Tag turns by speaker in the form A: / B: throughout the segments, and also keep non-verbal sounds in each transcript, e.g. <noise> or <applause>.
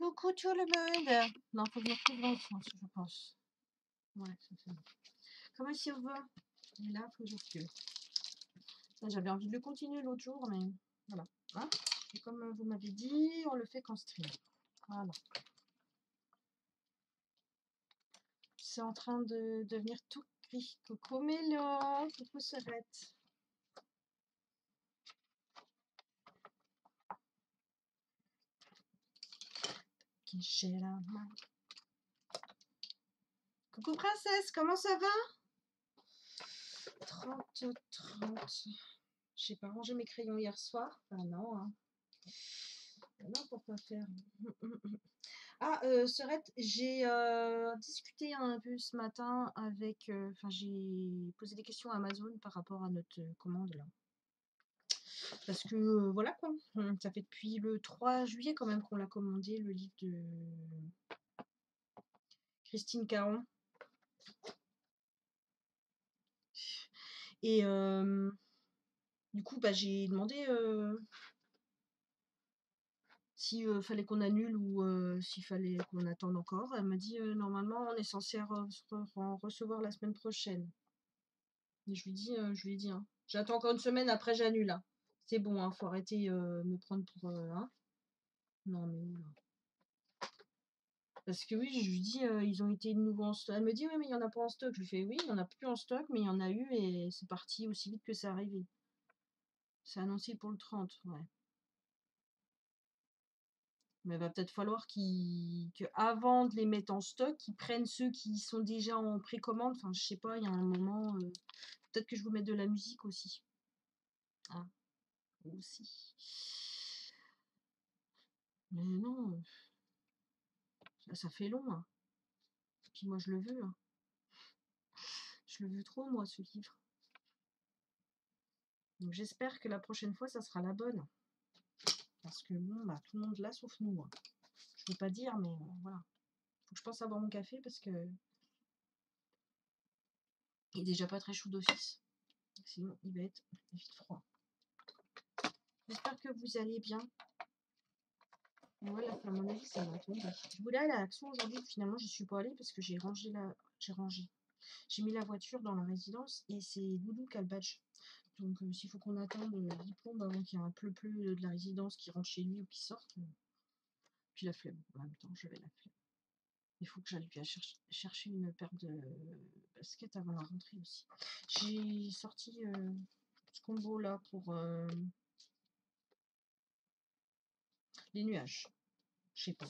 A: Coucou tout le monde. Non, faut que je retrouve dans le sens, je pense. Ouais, ça fait. Comment ça va? Et là, faut que je retire. J'avais envie de le continuer l'autre jour, mais voilà. Hein Et comme vous m'avez dit, on le fait qu'en stream. C'est en train de devenir tout gris. Coucou Mélo, coucou Serette. Coucou princesse, comment ça va? 30, 30. J'ai pas rangé mes crayons hier soir. Ah non, hein. Non, pourquoi faire <laughs> Ah, euh, Serette, j'ai euh, discuté un peu ce matin avec... euh, Enfin, j'ai posé des questions à Amazon par rapport à notre commande là. Parce que euh, voilà quoi, ça fait depuis le 3 juillet quand même qu'on l'a commandé, le livre de Christine Caron. Et du coup, bah, j'ai demandé s'il fallait qu'on annule ou s'il fallait qu'on attende encore. Elle m'a dit normalement on est censé en recevoir la semaine prochaine. Et je lui dis, je lui ai dit, hein, j'attends encore une semaine, après j'annule. hein. C'est bon, hein, faut arrêter euh, me prendre pour euh, hein. Non mais oula. Parce que oui, je lui dis, euh, ils ont été de nouveau en stock. Elle me dit, oui, mais il n'y en a pas en stock. Je lui fais, oui, il n'y en a plus en stock, mais il y en a eu et c'est parti aussi vite que c'est arrivé. C'est annoncé pour le 30, ouais. Mais il va peut-être falloir qu'ils, avant de les mettre en stock, qu'ils prennent ceux qui sont déjà en précommande. Enfin, je sais pas, il y a un moment, peut-être que je vous mette de la musique aussi. Ah, aussi. Mais non, euh, ça, fait long. hein. Puis moi, je le veux. hein. Je le veux trop, moi, ce livre. Donc j'espère que la prochaine fois, ça sera la bonne. Parce que bon, bah, tout le monde là, sauf nous. hein. Je veux pas dire, mais euh, voilà. Je pense à boire mon café parce que il est déjà pas très chaud d'office. Sinon, il va être vite froid. J'espère que vous allez bien. Voilà, à mon avis, ça va tomber. Je voulais aller aujourd'hui, finalement, je suis pas allée parce que j'ai rangé la. J'ai rangé. J'ai mis la voiture dans la résidence et c'est Doudou qui a le badge. Donc, euh, s'il faut qu'on attende euh, le diplôme avant qu'il y ait un pleu-pleu de la résidence qui rentre chez lui ou qui sorte, euh, puis la flemme. En même temps, j'avais la flemme. Il faut que j'aille lui chercher, une paire de baskets avant la rentrée aussi. J'ai sorti euh, ce combo là pour les nuages. Je sais pas.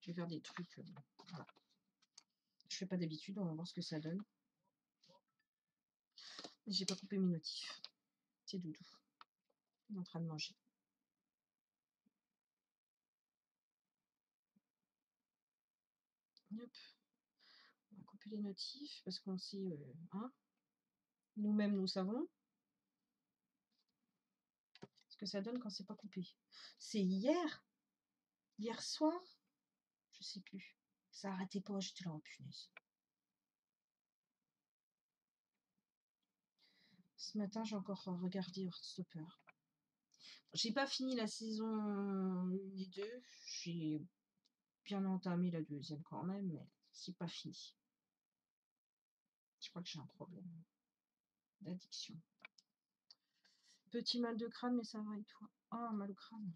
A: Je vais faire des trucs. euh, voilà. Je fais pas d'habitude, on va voir ce que ça donne. J'ai pas coupé mes notifs. C'est Doudou. Il est en train de manger. On va couper les notifs parce qu'on sait. euh, hein, Nous-mêmes, nous savons que ça donne quand c'est pas coupé. C'est hier Hier soir Je sais plus. Ça arrêtait pas, j'étais là en punaise. Ce matin, j'ai encore regardé Heartstopper. J'ai pas fini la saison 1 et 2. J'ai bien entamé la deuxième quand même, mais c'est pas fini. Je crois que j'ai un problème d'addiction. Petit mal de crâne, mais ça va et toi? Ah, mal au crâne.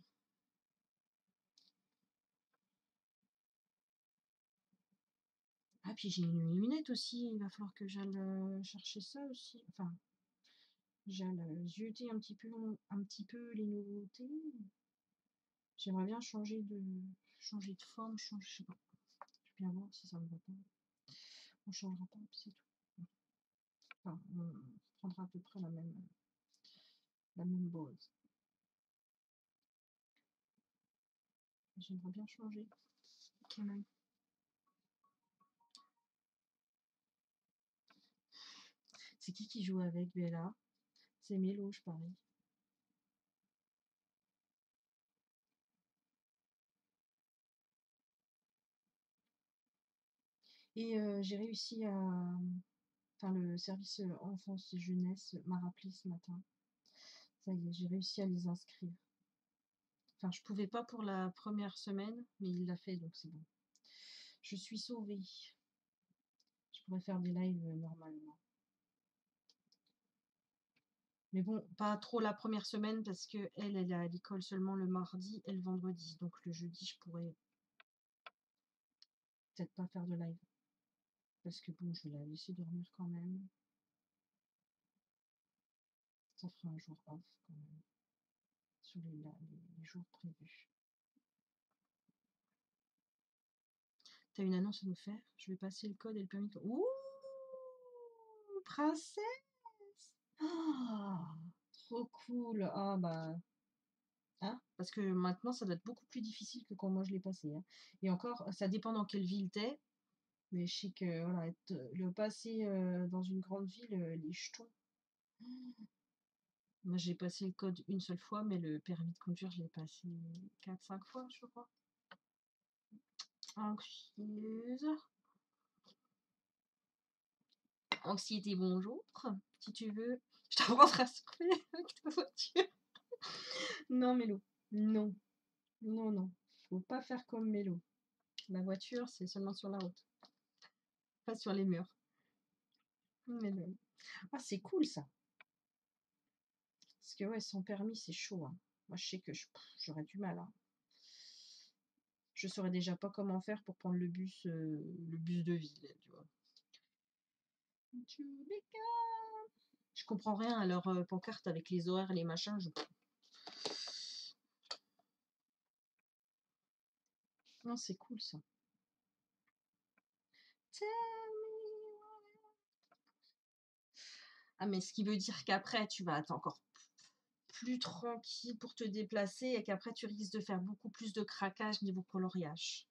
A: Ah, puis j'ai une lunette aussi. Il va falloir que j'aille euh, chercher ça aussi. Enfin, j'aille euh, zioter un petit peu, un petit peu les nouveautés. J'aimerais bien changer de, changer de forme, changer, je sais pas. Je vais bien voir si ça me va pas. On changera pas, c'est tout. Enfin, on prendra à peu près la même, la même base. J'aimerais bien changer. C'est qui qui joue avec Bella? C'est Mélo, je parie. Et euh, j'ai réussi à. Enfin, le service euh, enfance et jeunesse m'a rappelé ce matin. Ça y est, j'ai réussi à les inscrire. Enfin, je pouvais pas pour la première semaine, mais il l'a fait, donc c'est bon. Je suis sauvée. Je pourrais faire des lives euh, normalement. Mais bon, pas trop la première semaine parce que elle, elle est à l'école seulement le mardi et le vendredi. Donc le jeudi, je pourrais peut-être pas faire de live. Parce que bon, je vais la laisser dormir quand même. Ça fera un jour off quand même. Sur les, jours prévus. T'as une annonce à nous faire? Je vais passer le code et le permis. Ouh Princesse Ah Trop cool Ah bah... Hein? Parce que maintenant, ça doit être beaucoup plus difficile que quand moi je l'ai passé. Hein. Et encore, ça dépend dans quelle ville t'es. Mais je sais que voilà, le passer euh, dans une grande ville, euh, les jetons. Moi, j'ai passé le code une seule fois, mais le permis de conduire, je l'ai passé 4-5 fois, je crois anxieuse. Anxiété, bonjour. Si tu veux, <laughs> je t'apprendrai à surfer avec ta voiture. non, Mélo. Non. Non, non. Faut pas faire comme Mélo. La voiture, c'est seulement sur la route. Pas sur les murs. Ah, c'est cool ça. Parce que ouais, sans permis, c'est chaud. Hein. Moi, je sais que j'aurais du mal. Hein je saurais déjà pas comment faire pour prendre le bus, le bus de ville, tu vois. Je comprends rien à leur pancarte avec les horaires les machins. Non, c'est cool ça. Ah, mais ce qui veut dire qu'après, tu vas encore plus tranquille pour te déplacer et qu'après tu risques de faire beaucoup plus de craquage niveau coloriage.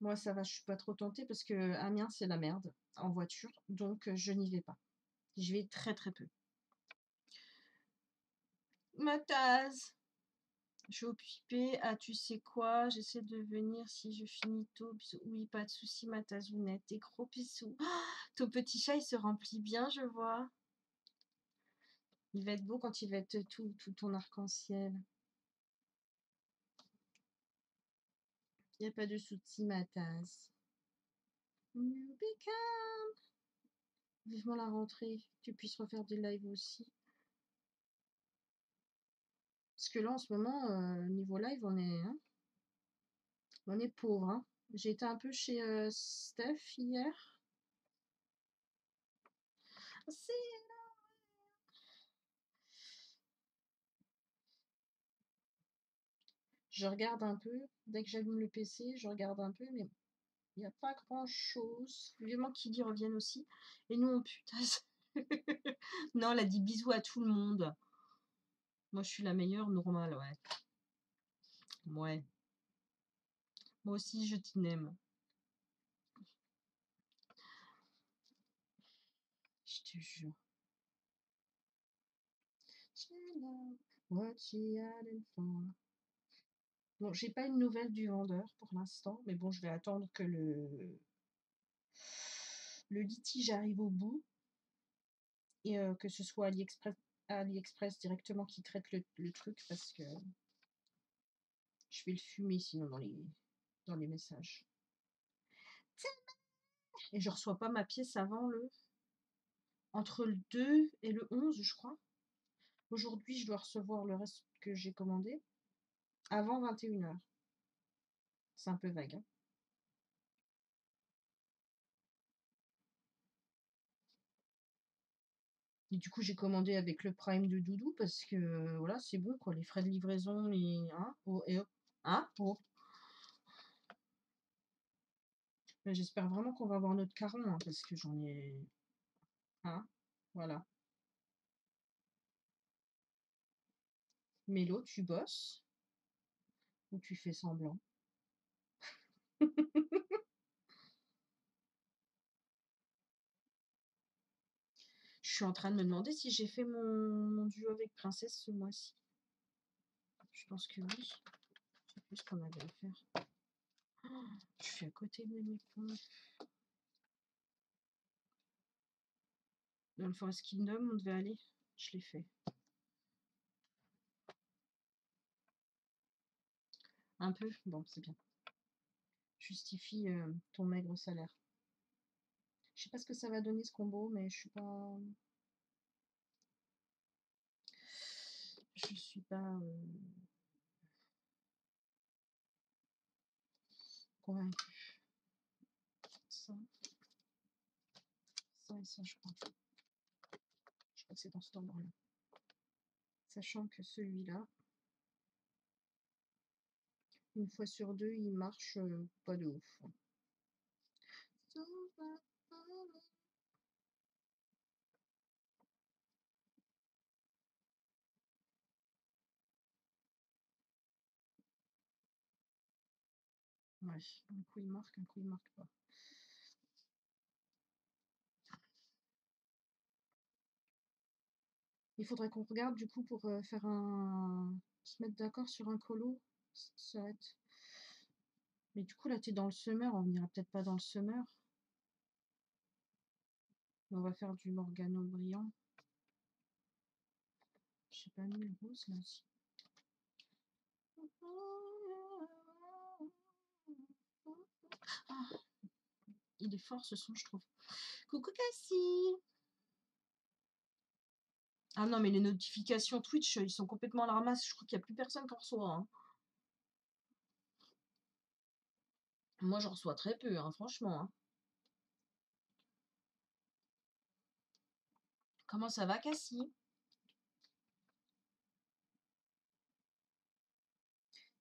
A: Moi, ça va, je suis pas trop tentée parce que Amiens, c'est la merde en voiture, donc je n'y vais pas. Je vais très très peu. Ma tasse je suis occupée. Ah, tu sais quoi? J'essaie de venir si je finis tôt. Oui, pas de souci, ma tazounette. Et gros bisous. <gasps> Ton petit chat, il se remplit bien, je vois. Il va être beau quand il va être tout, tout ton arc-en-ciel. Il n'y a pas de souci, ma tasse. Vivement la rentrée, tu puisses refaire des lives aussi. Que là, en ce moment, euh, niveau live, on est, hein, on est pauvre. Hein. J'ai été un peu chez euh, Steph hier. Je regarde un peu. Dès que j'allume le PC, je regarde un peu, mais il n'y a pas grand chose. Vivement qu'il y revienne aussi. Et nous, on putasse. <laughs> non, elle a dit bisous à tout le monde. Moi, je suis la meilleure normale, ouais. Ouais. Moi aussi, je t'aime. Je te jure. Bon, j'ai pas une nouvelle du vendeur pour l'instant, mais bon, je vais attendre que le le litige arrive au bout et euh, que ce soit AliExpress AliExpress directement qui traite le, truc parce que je vais le fumer sinon dans les, dans les messages. Et je reçois pas ma pièce avant le entre le 2 et le 11, je crois. Aujourd'hui, je dois recevoir le reste que j'ai commandé avant 21h. C'est un peu vague. Hein. Et du coup, j'ai commandé avec le Prime de Doudou parce que voilà, c'est bon quoi. Les frais de livraison, les. Hein Oh, et. Hein. J'espère vraiment qu'on va avoir notre caron hein, parce que j'en ai. Hein Voilà. Mélo, tu bosses Ou tu fais semblant? <laughs> Je suis en train de me demander si j'ai fait mon, duo avec Princesse ce mois-ci. Je pense que oui. C'est plus ce qu'on avait à faire. <gasps> je suis à côté de mes points. Dans le Forest Kingdom, on devait aller. Je l'ai fait. Un peu Bon, c'est bien. Justifie euh, ton maigre salaire. Je sais pas ce que ça va donner ce combo, mais je suis pas. Je suis pas euh, convaincue. Ça. Ça et ça, je crois. Je crois que c'est dans cet ordre-là. Sachant que celui-là, une fois sur deux, il marche pas de ouf. Un coup il marque, un coup il marque pas. Il faudrait qu'on regarde du coup pour euh, faire un... se mettre d'accord sur un colo. Ça va être... Mais du coup là t'es dans le summer, on ira peut-être pas dans le summer. On va faire du Morgano brillant. J'ai pas mis le rose là. Ah, il est fort ce son, je trouve. Coucou Cassie Ah non, mais les notifications Twitch, ils sont complètement à la ramasse. Je crois qu'il n'y a plus personne qui en reçoit. hein. Moi, j'en reçois très peu, hein, franchement. hein. Comment ça va, Cassie?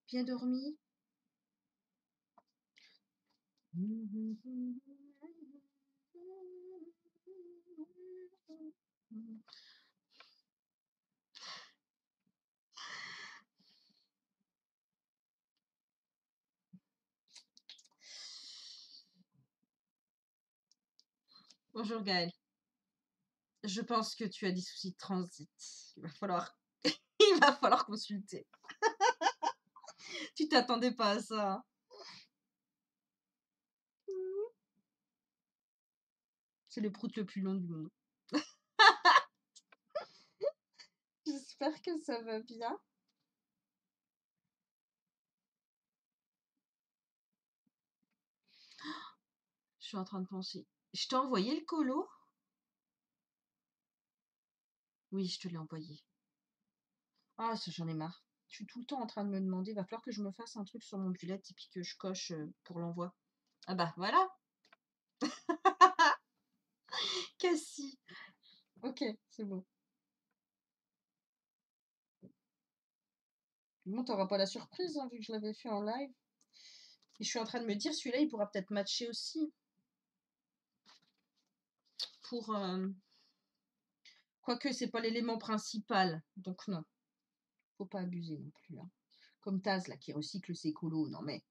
A: Bien dormi? Bonjour Gaël. Je pense que tu as des soucis de transit. Il va falloir, <laughs> il va falloir consulter. <laughs> tu t'attendais pas à ça. C'est le prout le plus long du monde. <laughs> J'espère que ça va bien. <gasps> Je suis en train de penser. Je t'ai envoyé le colo? Oui, je te l'ai envoyé. Ah, ça, j'en ai marre. Je suis tout le temps en train de me demander, il va falloir que je me fasse un truc sur mon bullet et puis que je coche euh, pour l'envoi. Ah bah voilà. Cassie. Ok, c'est bon. Bon, t'auras pas la surprise, hein, vu que je l'avais fait en live. Et je suis en train de me dire, celui-là, il pourra peut-être matcher aussi. Pour... euh, Quoique, c'est pas l'élément principal. Donc non. Faut pas abuser non plus. hein. Comme Taz, là, qui recycle ses colos. Non mais...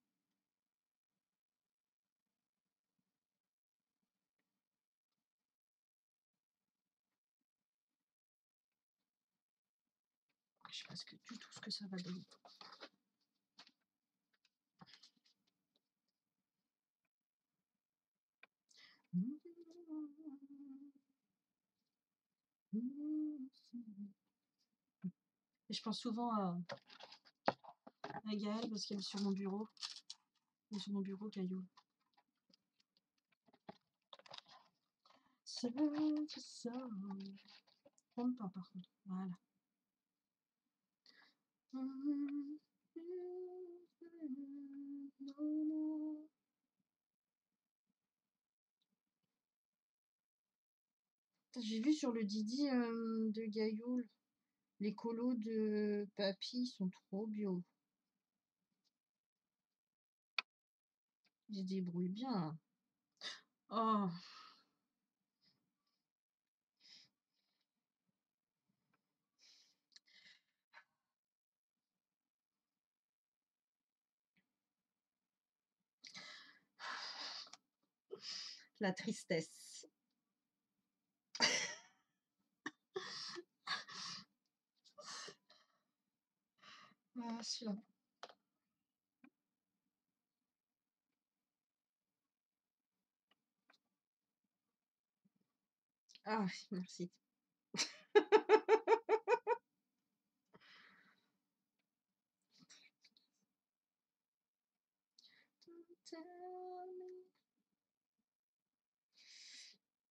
A: Je sais pas que, ça va donner. Et je pense souvent à, à Gaëlle parce qu'elle est sur mon bureau. Elle est sur mon bureau, Caillou. Seul, seul. Prends pas par contre. Voilà. J'ai vu sur le Didi euh, de Gayoul, les colos de papy sont trop bio. Ils se bien. Oh, la tristesse. Ah. Ah, merci. <laughs>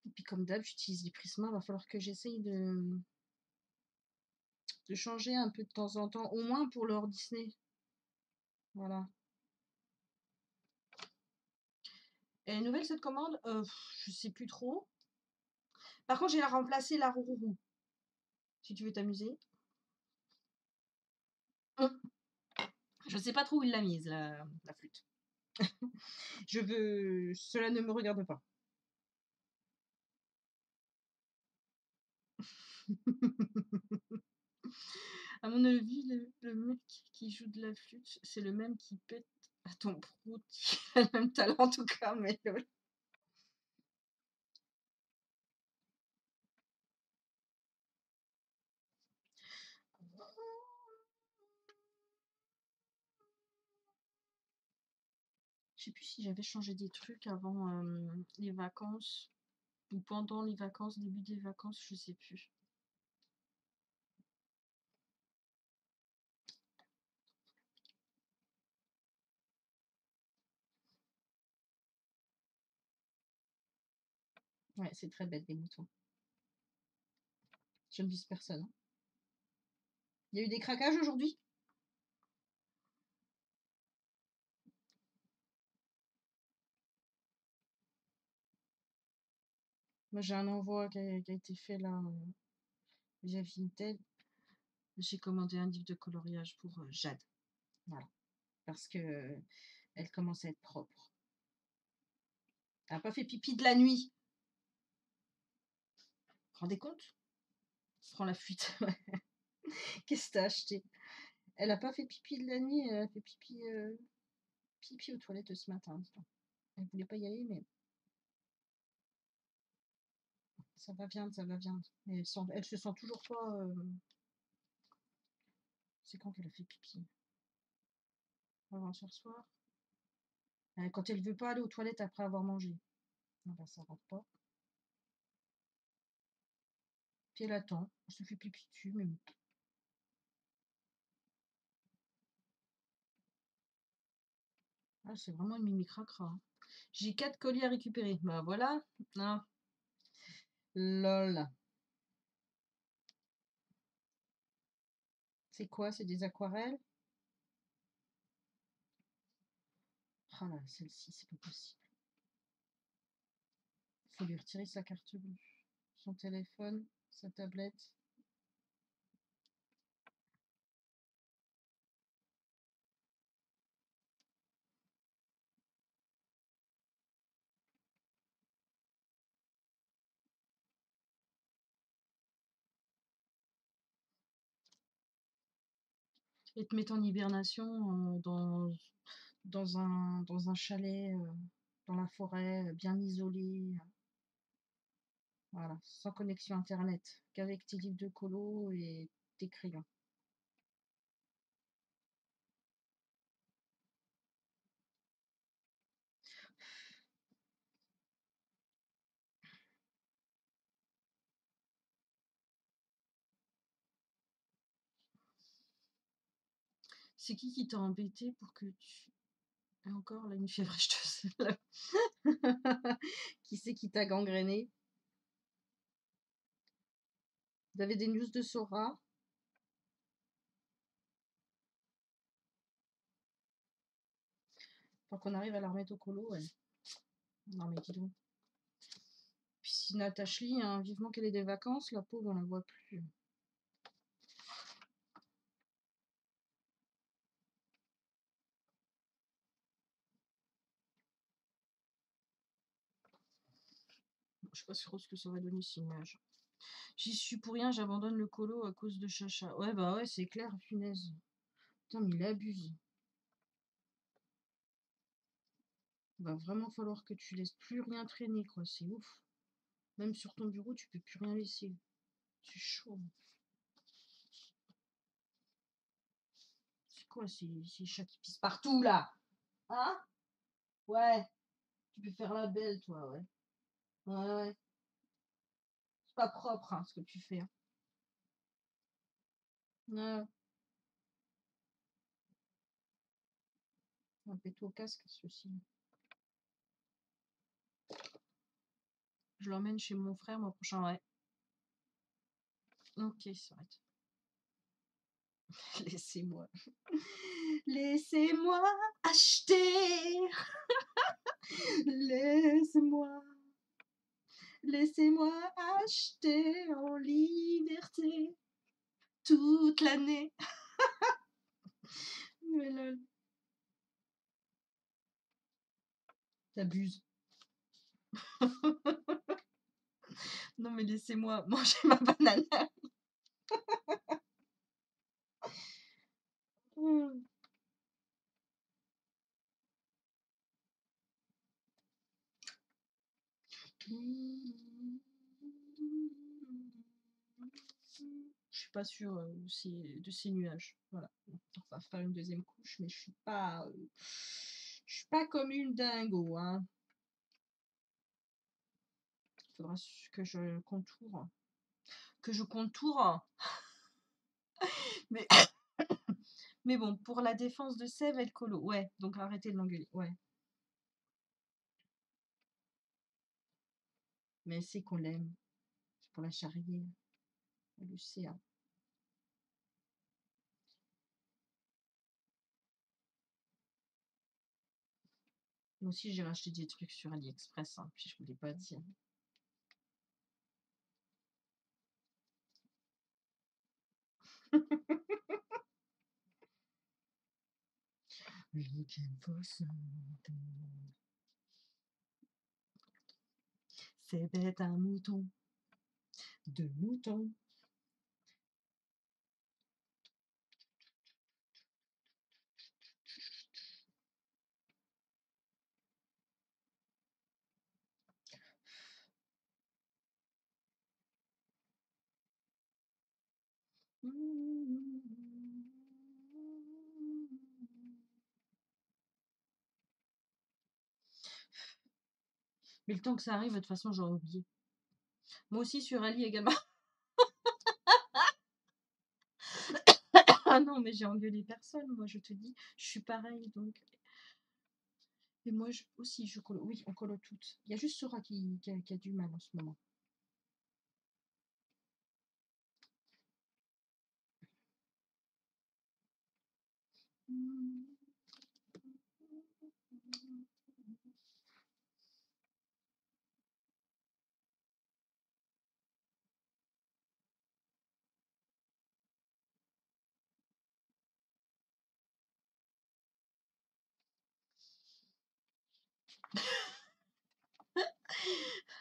A: Et puis comme d'hab, j'utilise les Prisma, va falloir que j'essaye de changer un peu de temps en temps, au moins pour leur Disney. Voilà. Est nouvelle cette commande? Euh, je sais plus trop. Par contre, j'ai remplacé la roue Si tu veux t'amuser. Hum. Je sais pas trop où il l'a mise, la, la flûte. <laughs> je veux. Cela ne me regarde pas. À mon avis, le, mec qui joue de la flûte, c'est le même qui pète à ton prout. <laughs> Il a le même talent en tout cas, mais Je sais plus si j'avais changé des trucs avant euh, les vacances ou pendant les vacances, début des vacances, je sais plus. C'est très bête, des moutons. Je ne vise personne. Hein. Il y a eu des craquages aujourd'hui? Moi, j'ai un envoi qui a, été fait là euh, via Vinted. J'ai commandé un livre de coloriage pour euh, Jade. Voilà. Parce que euh, elle commence à être propre. Elle n'a pas fait pipi de la nuit rendez compte? Prends la fuite. <laughs> Qu'est-ce que t'as acheté? Elle a pas fait pipi de la nuit, elle a fait pipi, euh, pipi aux toilettes ce matin. Elle voulait pas y aller, mais ça va bien, ça va bien. Mais elle, se sent toujours pas. Euh, c'est quand qu'elle a fait pipi? Avant-hier soir. Euh, quand elle veut pas aller aux toilettes après avoir mangé. Non, bah, ça rentre pas. Elle attend. On se fait pipi dessus, mais Ah, c'est vraiment une mimi cracra. Hein. J'ai quatre colis à récupérer. Bah voilà. Ah. Lol. C'est quoi? C'est des aquarelles? Ah là, celle-ci, c'est pas possible. Faut lui retirer sa carte bleue. Son téléphone sa tablette. Et te mettre en hibernation euh, dans, un, chalet, euh, dans la forêt, bien isolé. Voilà, sans connexion internet, qu'avec tes livres de colo et tes crayons. C'est qui qui t'a embêté pour que tu... Encore là, une fièvre, <laughs> je te qui c'est qui t'a gangréné? Vous avez des news de Sora? Faut qu'on arrive à la remettre au colo, ouais. Non mais dis donc. Puis si Natasha hein, vivement qu'elle ait des vacances, la pauvre on la voit plus. Je sais pas sûr ce que ça va donner cette image. J'y suis pour rien, j'abandonne le colo à cause de Chacha. Ouais, bah ouais, c'est clair, punaise. Putain, mais il abuse. Va vraiment falloir que tu laisses plus rien traîner, quoi. C'est ouf. Même sur ton bureau, tu peux plus rien laisser. C'est chaud. C'est quoi ces, ces chats qui pissent partout, là? Hein? Ouais. Tu peux faire la belle, toi, ouais. Ouais, ouais. Pas propre hein, ce que tu fais. hein. On va péter au casque, ceci. Je l'emmène chez mon frère mon prochain. Ok, ça être. <laughs> Laissez-moi. <laughs> Laissez-moi acheter. <laughs> Laissez-moi. Laissez-moi acheter en liberté toute l'année. <laughs> Mais lol. T'abuses. <laughs> non mais laissez-moi manger ma banane. <laughs> Hmm. Suis pas sûre de ces nuages. Voilà. On va faire une deuxième couche, mais je suis pas, je suis pas comme une dingo, hein. Faudra su- que je contourne, que je contourne. <laughs> Mais <coughs> mais bon, pour la défense de Sèvres et le colo, ouais. Donc arrêtez de l'engueuler, ouais. Mais c'est qu'on l'aime. C'est pour la charrier. Le sait. Moi aussi, j'ai racheté des trucs sur AliExpress, hein, puis je vous l'ai pas dit. <laughs> C'est bête un mouton, deux moutons. Mais le temps que ça arrive, de toute façon, j'aurais oublié. Moi aussi sur Ali également. ah <coughs> non, mais j'ai engueulé personne, moi je te dis, je suis pareil donc. Et moi je, aussi, je colle. Oui, on colle toutes. Il y a juste Sora qui, qui a, qui a du mal en ce moment.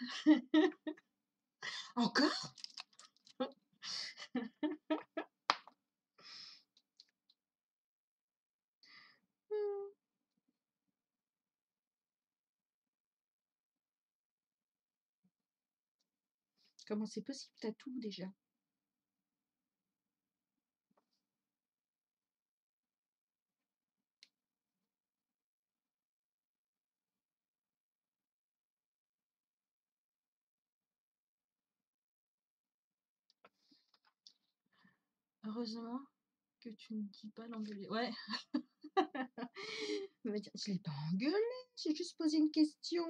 A: <laughs> Encore? Comment c'est possible? T'as tout déjà. Heureusement que tu ne dis pas l'engueuler. Ouais. <laughs> Je l'ai pas engueulé, j'ai juste posé une question.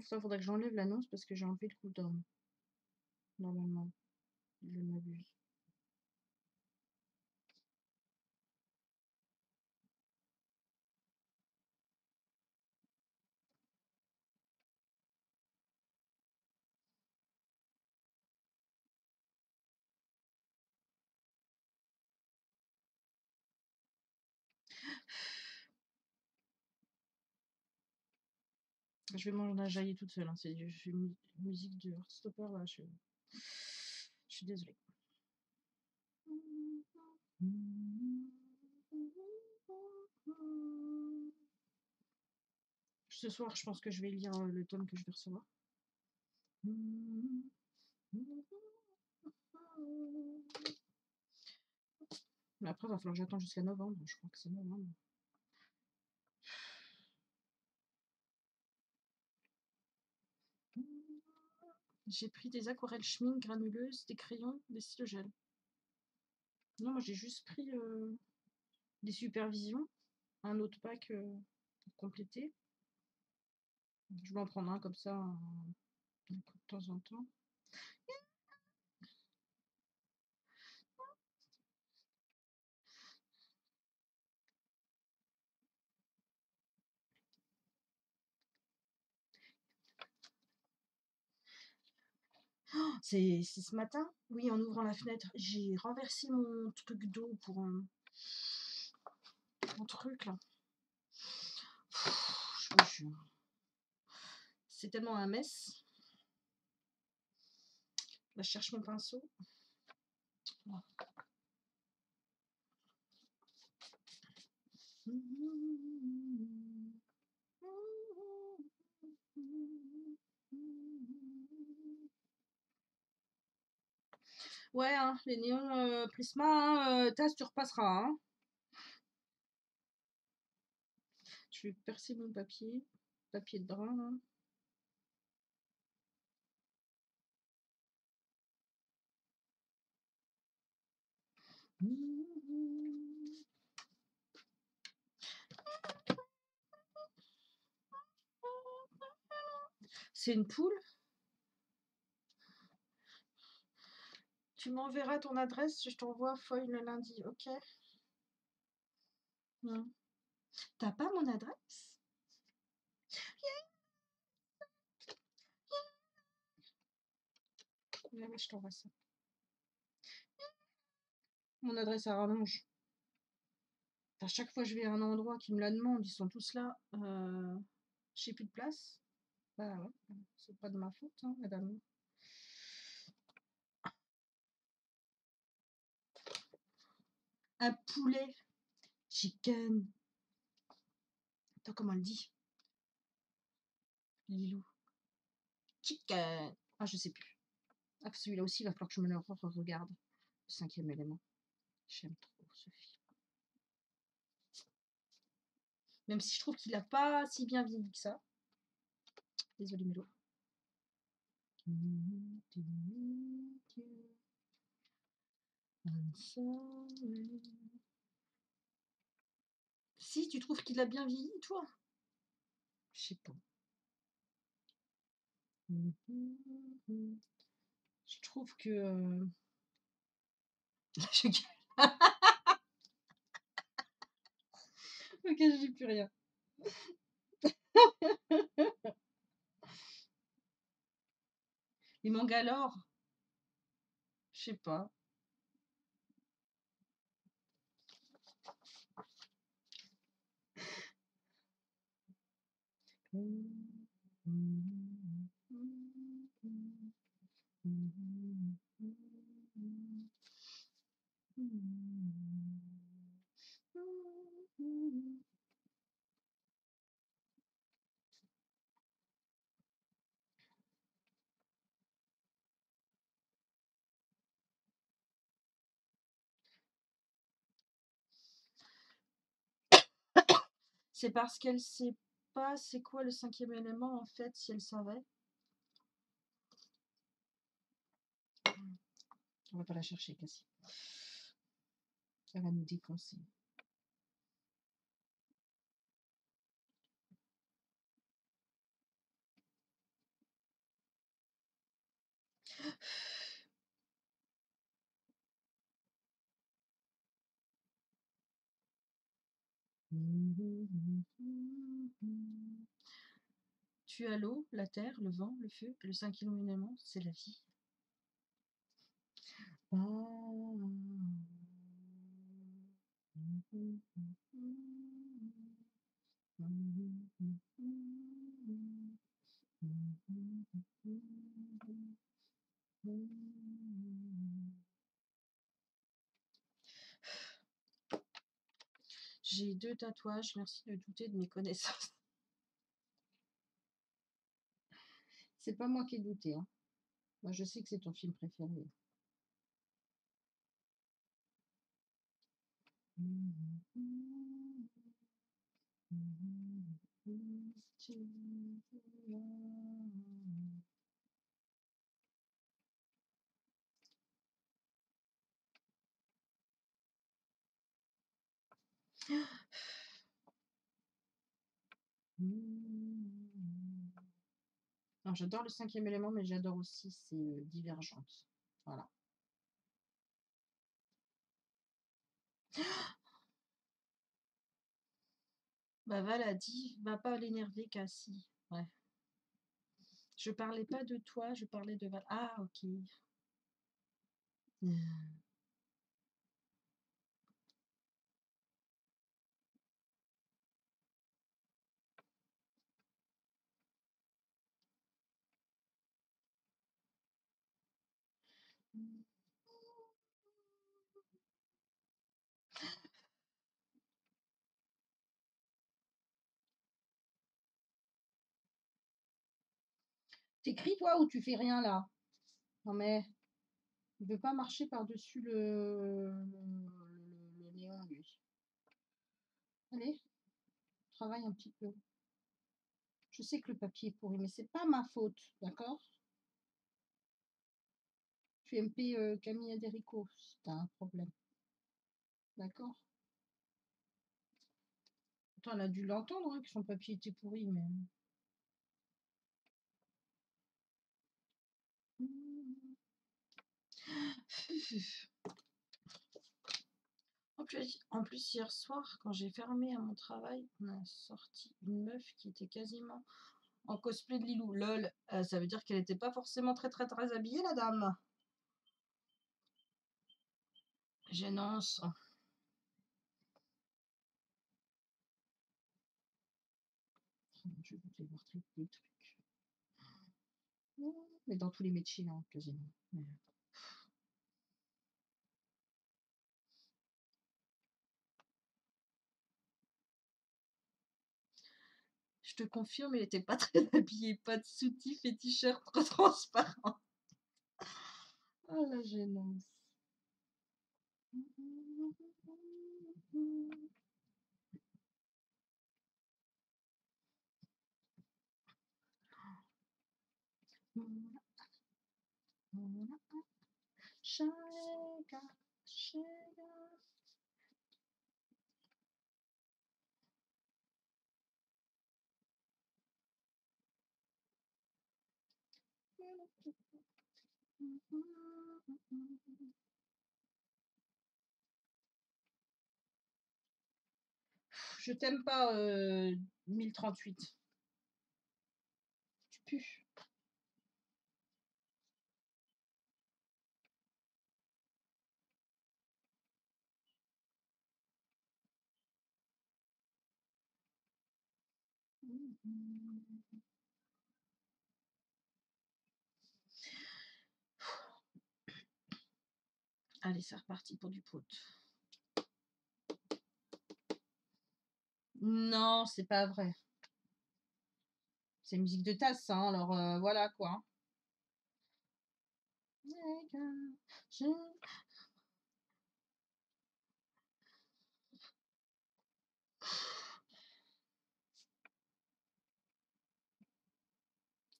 A: Il faudrait que j'enlève l'annonce parce que j'ai enlevé le cooldown. Normalement. Je m'abuse. Je vais m'en jaillir toute seule. hein, C'est mu- musique de Heartstopper. Là, je... je suis désolée. Ce soir, je pense que je vais lire euh, le tome que je vais recevoir. Mais après, il va falloir que j'attende jusqu'à novembre. Je crois que c'est novembre. J'ai pris des aquarelles schmink granuleuses, des crayons, des stylos gel. Non, moi j'ai juste pris euh, des supervisions, un autre pack euh, pour compléter. Je vais en prendre un comme ça de temps en temps. Oh, C'est ce matin, oui, en ouvrant la fenêtre, j'ai renversé mon truc d'eau pour un mon truc là. Jure. C'est tellement un mess. Là, je cherche mon pinceau. Ouais, hein, les néons euh, Prisma, hein, euh, tu repasseras. Hein. Je vais percer mon papier, papier de là. C'est une poule? Tu m'enverras ton adresse, je t'envoie foil le lundi, ok? Hmm. T'as pas mon adresse? Ouais, je t'envoie ça. Mon adresse à rallonge. À chaque fois que je vais à un endroit qui me la demande, ils sont tous là. Euh, J'ai plus de place. Bah ouais, c'est pas de ma faute, hein, madame. Un poulet. Chicken. Attends, comment elle dit? Lilou. Chicken. Ah, je sais plus. Ah, celui-là aussi, il va falloir que je me le regarde. Le cinquième élément. J'aime trop ce film. Même si je trouve qu'il a pas si bien vieilli que ça. Désolé, Mélo. Si, tu trouves qu'il a bien vieilli, toi Je sais pas. Je trouve que... euh, <laughs> ok, je dis plus rien. <laughs> Les Mangalore Je sais pas. C'est parce qu'elle sait pas c'est quoi le cinquième élément en fait, si elle savait. On va pas la chercher, Cassie. Elle va nous défoncer. <gasps> <gasps> Tu as l'eau, la terre, le vent, le feu, le cinquième élément, c'est la vie. J'ai deux tatouages, merci de douter de mes connaissances. <laughs> C'est pas moi qui ai douté, hein. Moi, je sais que c'est ton film préféré. Alors, j'adore le cinquième élément, mais j'adore aussi ses euh, divergentes. Voilà. <gasps> Bah, Val a dit, va pas l'énerver, Cassie. Ouais. Je parlais pas de toi, je parlais de Val. Ah, ok. T'écris toi ou tu fais rien là? Non mais il veut pas marcher par-dessus le... Le... néon lui. Allez, travaille un petit peu. Je sais que le papier est pourri, mais c'est pas ma faute, d'accord? Tu MP euh, Camille Aderico, si t'as un problème. D'accord? Attends, elle a dû l'entendre hein, que son papier était pourri, mais. En plus, en plus, hier soir, quand j'ai fermé à mon travail, on a sorti une meuf qui était quasiment en cosplay de Lilou. Lol, euh, ça veut dire qu'elle n'était pas forcément très très très habillée, la dame. Gênance. Je vais voir des trucs. Mais dans tous les métiers, hein, quasiment. Te confirme, il n'était pas très <laughs> habillé, pas de soutif et t-shirt trop <laughs> transparent. Oh la gênance. Je t'aime pas, euh, 1038. Tu pues. Allez, c'est reparti pour du pot. Non, c'est pas vrai. C'est musique de tasse, hein, alors euh, voilà quoi.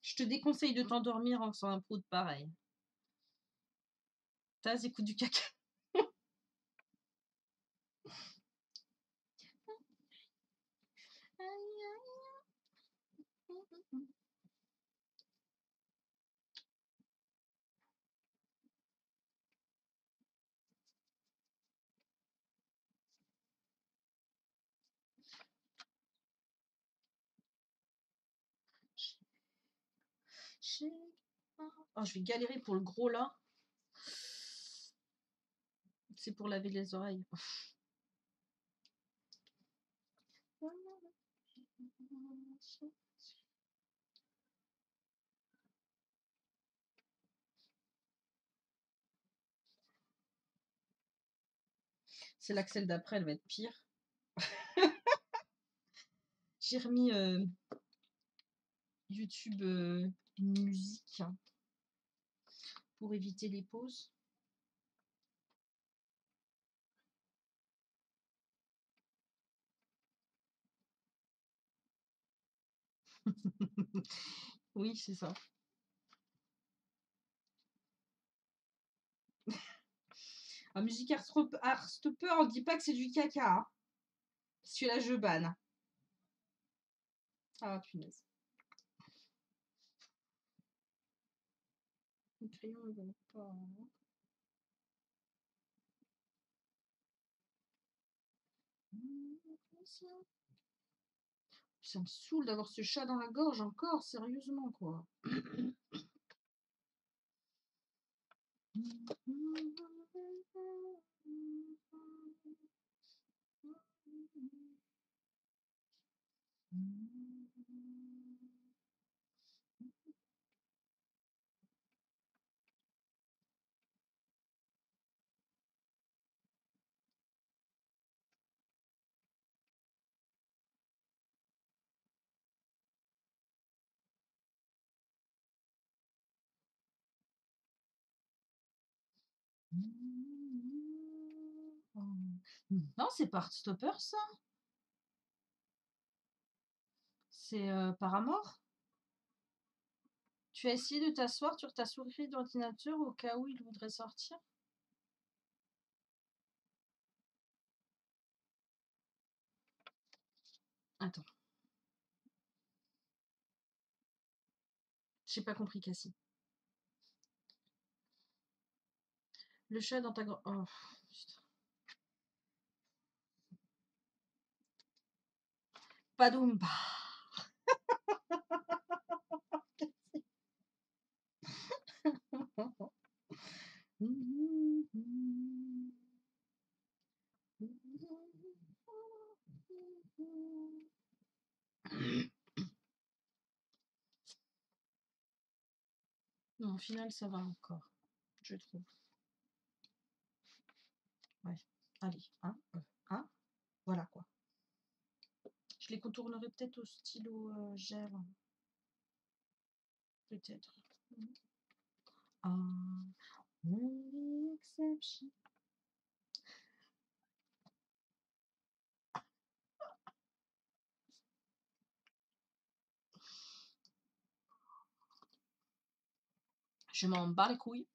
A: Je te déconseille de t'endormir en faisant un prout pareil. Taz, écoute du caca. Oh, je vais galérer pour le gros là c'est pour laver les oreilles. <laughs> C'est là d'après, elle va être pire. <laughs> J'ai remis euh, YouTube euh, musique pour éviter les pauses. <laughs> oui, c'est ça. <laughs> En musique Heartstopper, on dit pas que c'est du caca. Hein. Celui-là, je banne. Ah, punaise. Le crayon ne va pas. Hein. Ça me saoule d'avoir ce chat dans la gorge encore, sérieusement, quoi. Non, c'est pas Stopper ça. C'est euh, Paramore. Tu as essayé de t'asseoir sur ta souris d'ordinateur au cas où il voudrait sortir? Attends. J'ai pas compris, Cassie. Le chat dans ta grand... Oh, putain. Padoumba. Non, au final, ça va encore, je trouve. Ouais, allez, hein, hein, voilà quoi. Je les contournerai peut-être au stylo euh, gel. Peut-être. Ah, exception. Je m'en bats les couilles.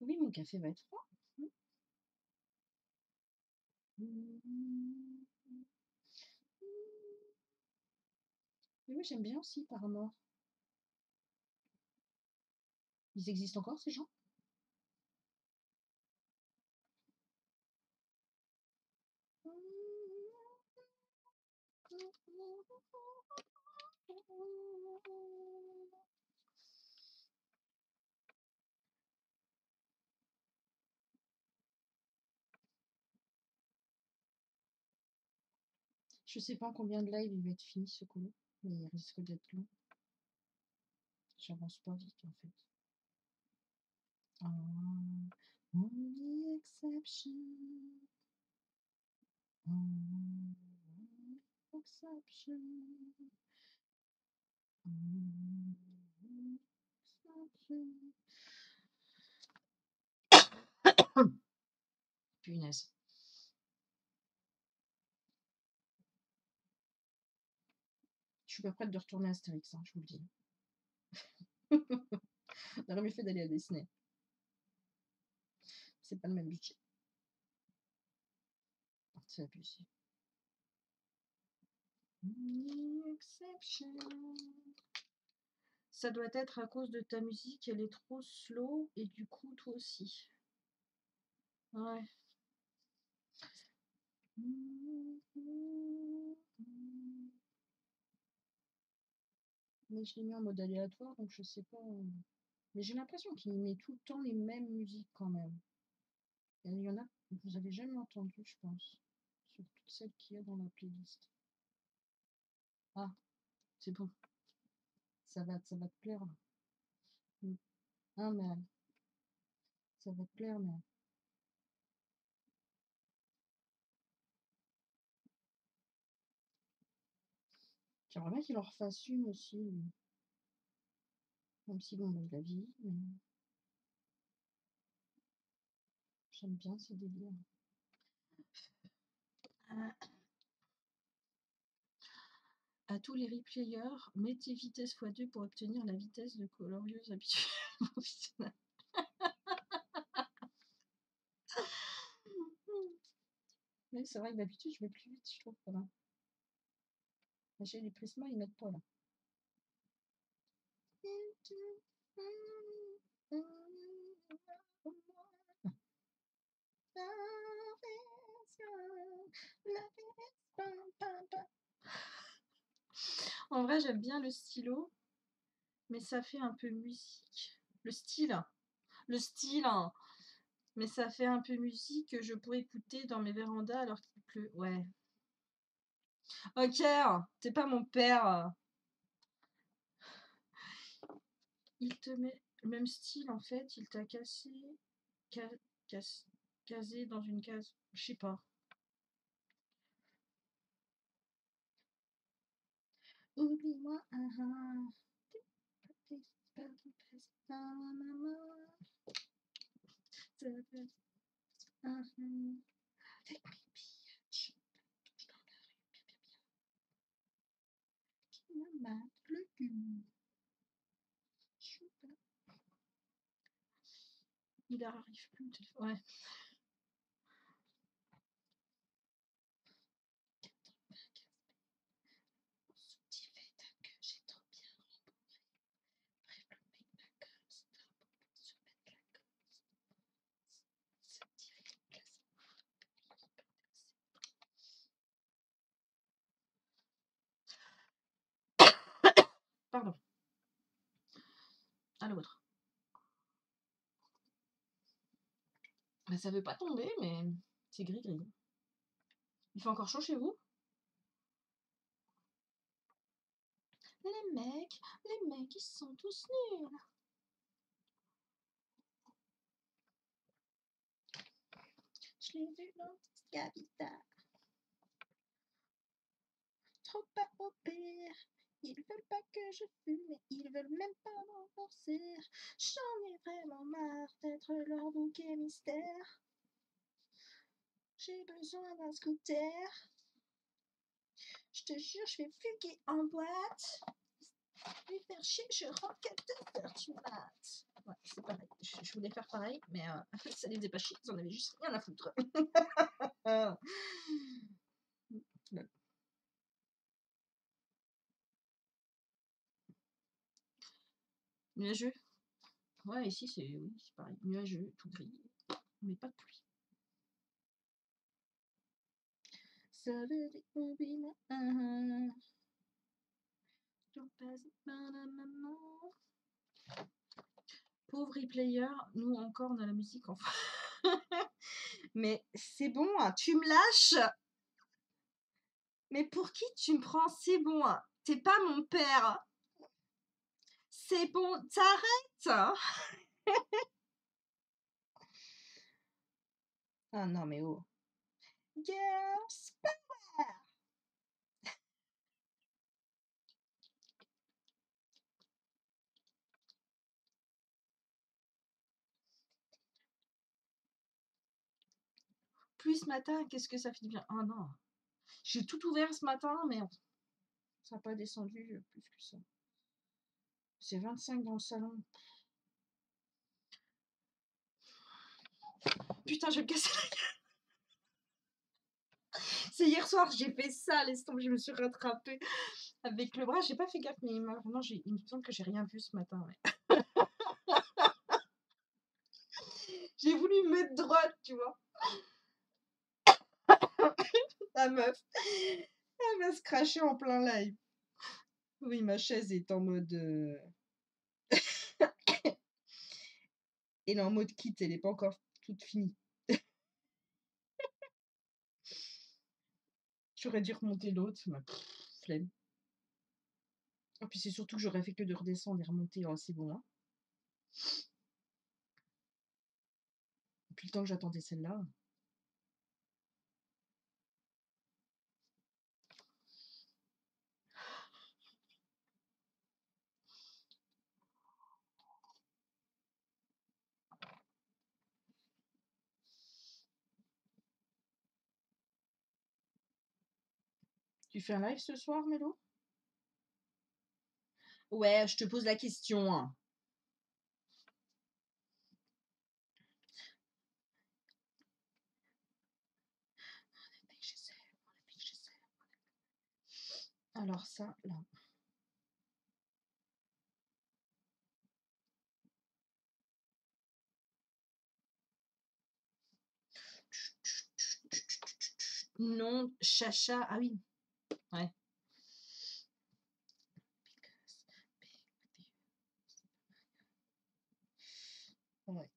A: Oui, mon café va être froid. Mais oui, j'aime bien aussi Paramore. Ils existent encore, ces gens? Je sais pas combien de live il va être fini ce coup mais il risque d'être long. J'avance pas vite en fait. Ah, exception. Only exception. Exception. <coughs> Punaise. Je suis pas prête de retourner à Astérix, hein, je vous le dis. <laughs> On aurait mieux fait d'aller à Disney. C'est pas le même budget. C'est abusé. Ça doit être à cause de ta musique, elle est trop slow et du coup toi aussi. Ouais. Mais je l'ai mis en mode aléatoire, donc je sais pas. Euh. Mais j'ai l'impression qu'il met tout le temps les mêmes musiques quand même. il y en a vous avez jamais entendu, je pense. Sur toutes celles qu'il y a dans la playlist. Ah, c'est bon. Ça va, ça va te plaire Mm. Ah, mais ça va te plaire, mais. J'aimerais bien qu'il en refasse une aussi. Même si bon, bah, il a vieilli, mais. J'aime bien ces délires. À tous les replayers, mettez vitesse x2 pour obtenir la vitesse de glorieuse habituelle. Oui, c'est vrai que d'habitude, je vais <laughs> plus vite, je trouve. J'ai les prismas, ils mettent pas là. En vrai, j'aime bien le stylo, mais ça fait un peu musique. Le style, le style, hein. mais ça fait un peu musique que je pourrais écouter dans mes vérandas alors qu'il pleut. Ouais. Ok, t'es pas mon père. Il te met le même style en fait, il t'a cassé, casé dans une case. Je sais pas. Oublie-moi, ah, ah. Ma maman. Ah, bien, bien, bien. Qui. Il arrive plus. Ouais. Soutifette que j'ai trop bien rembourré. Bref, le mec ma gosse, drapeau pour se mettre la gosse. Ça me dirait une classe. Pardon. À l'autre. Bah, ça veut pas tomber, mais c'est gris-gris. Il fait encore chaud chez vous? Les mecs, les mecs, ils sont tous nuls. Je l'ai vu dans. Trop pas au pire. Ils veulent pas que je fume, ils veulent même pas m'en forcer. J'en ai vraiment marre d'être leur bouquet mystère. J'ai besoin d'un scooter. Je te jure, je vais fuguer en boîte. Vais faire chier, je rentre qu'à 2 heures du mat. Ouais, c'est pareil. Je, je voulais faire pareil, mais euh, <laughs> ça les faisait pas chier, ils en avaient juste rien à foutre. <laughs> Nuageux Ouais, ici c'est oui, pareil. Nuageux, tout gris, mais pas de pluie. Ça. Pauvre replayer, nous encore on a la musique enfin. <laughs> mais c'est bon, hein, tu me lâches Mais pour qui tu me prends? C'est bon, hein, t'es pas mon père. C'est bon, t'arrêtes hein. Ah non mais oh. Girls power Plus ce matin, qu'est-ce que ça fait du bien? Oh non. J'ai tout ouvert ce matin, mais ça n'a pas descendu plus que ça. C'est 25 dans le salon. Putain, je vais me casser la gueule. C'est hier soir, j'ai fait ça, laisse tomber, je me suis rattrapée avec le bras. J'ai pas fait gaffe, mais il me semble que j'ai rien vu ce matin. <laughs> j'ai voulu me mettre droite, tu vois. <coughs> La meuf, elle va se cracher en plein live. Oui, ma chaise est en mode. <coughs> elle est en mode kit, elle n'est pas encore toute finie. J'aurais dû remonter l'autre, pff, flemme. Et puis c'est surtout que j'aurais fait que de redescendre et remonter. Oh, c'est bon, hein. Depuis le temps que j'attendais celle-là. Tu fais un live ce soir, Mélo? Ouais, je te pose la question. hein. Alors ça, là. Non, chacha. Ah oui. Ouais. Ouais.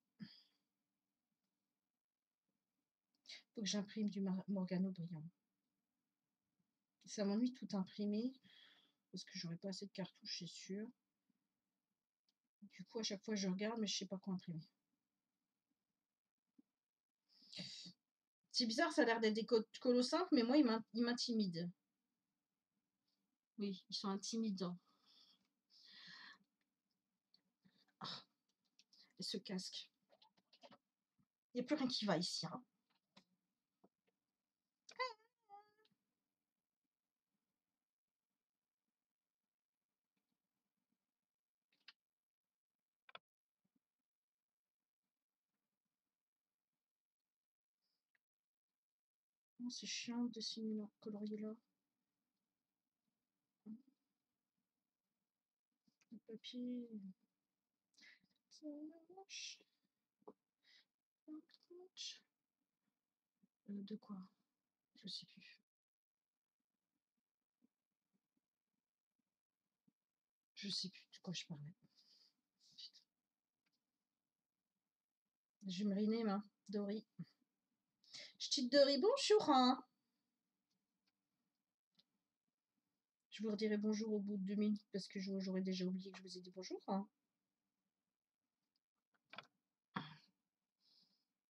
A: Faut que j'imprime du Morgano brillant. Ça m'ennuie tout imprimer parce que j'aurais pas assez de cartouches, c'est sûr. Du coup, à chaque fois, je regarde, mais je sais pas quoi imprimer. C'est bizarre, ça a l'air d'être des co- colos simples, mais moi, ils m'in- ils m'intimident. Oui, ils sont intimidants. Ah, et ce casque. Il n'y a plus rien qui va ici. hein. Oh, c'est chiant de dessiner leur colorier là. Euh, de quoi? Je sais plus. Je sais plus de quoi je parlais. Riner, main. Dory. Petite Dory, bonjour. Hein. Je vous redirai bonjour au bout de deux minutes parce que j'aurais déjà oublié que je vous ai dit bonjour. hein.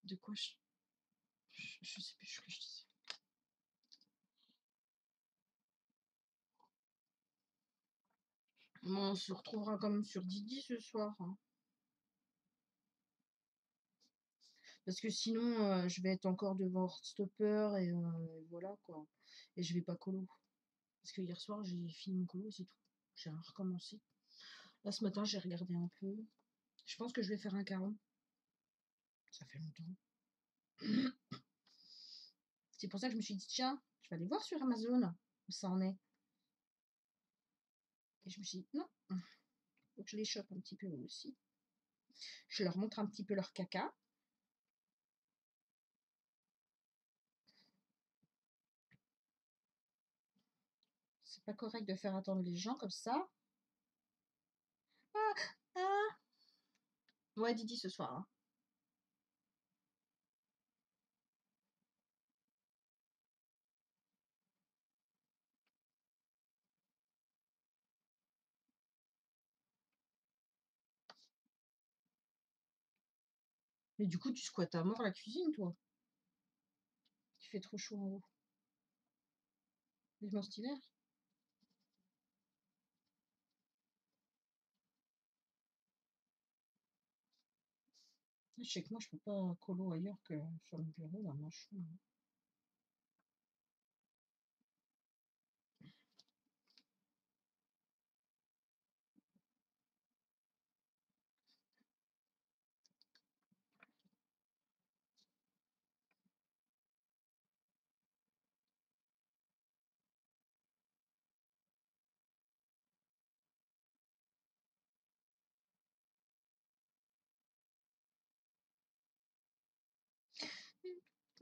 A: De quoi je... je... sais plus ce que je disais. On se retrouvera quand même sur Didi ce soir. hein. Parce que sinon, euh, je vais être encore devant Heartstopper et euh, voilà quoi. Et je vais pas colo. Parce que hier soir, j'ai fini mon et c'est tout. J'ai recommencé. Là, ce matin, j'ai regardé un peu. Je pense que je vais faire un caron. Ça fait longtemps. <clears throat> C'est pour ça que je me suis dit, tiens, je vais aller voir sur Amazon où ça en est. Et je me suis dit, non, faut que je les chope un petit peu aussi. Je leur montre un petit peu leur caca. Pas correct de faire attendre les gens comme ça. Ah, ah. Ouais, Didi ce soir. hein. Mais du coup, tu squattes à mort la cuisine, toi. Il fait trop chaud en haut. Vivement cet. Je sais que moi, je peux pas colo ailleurs que sur le bureau, là, je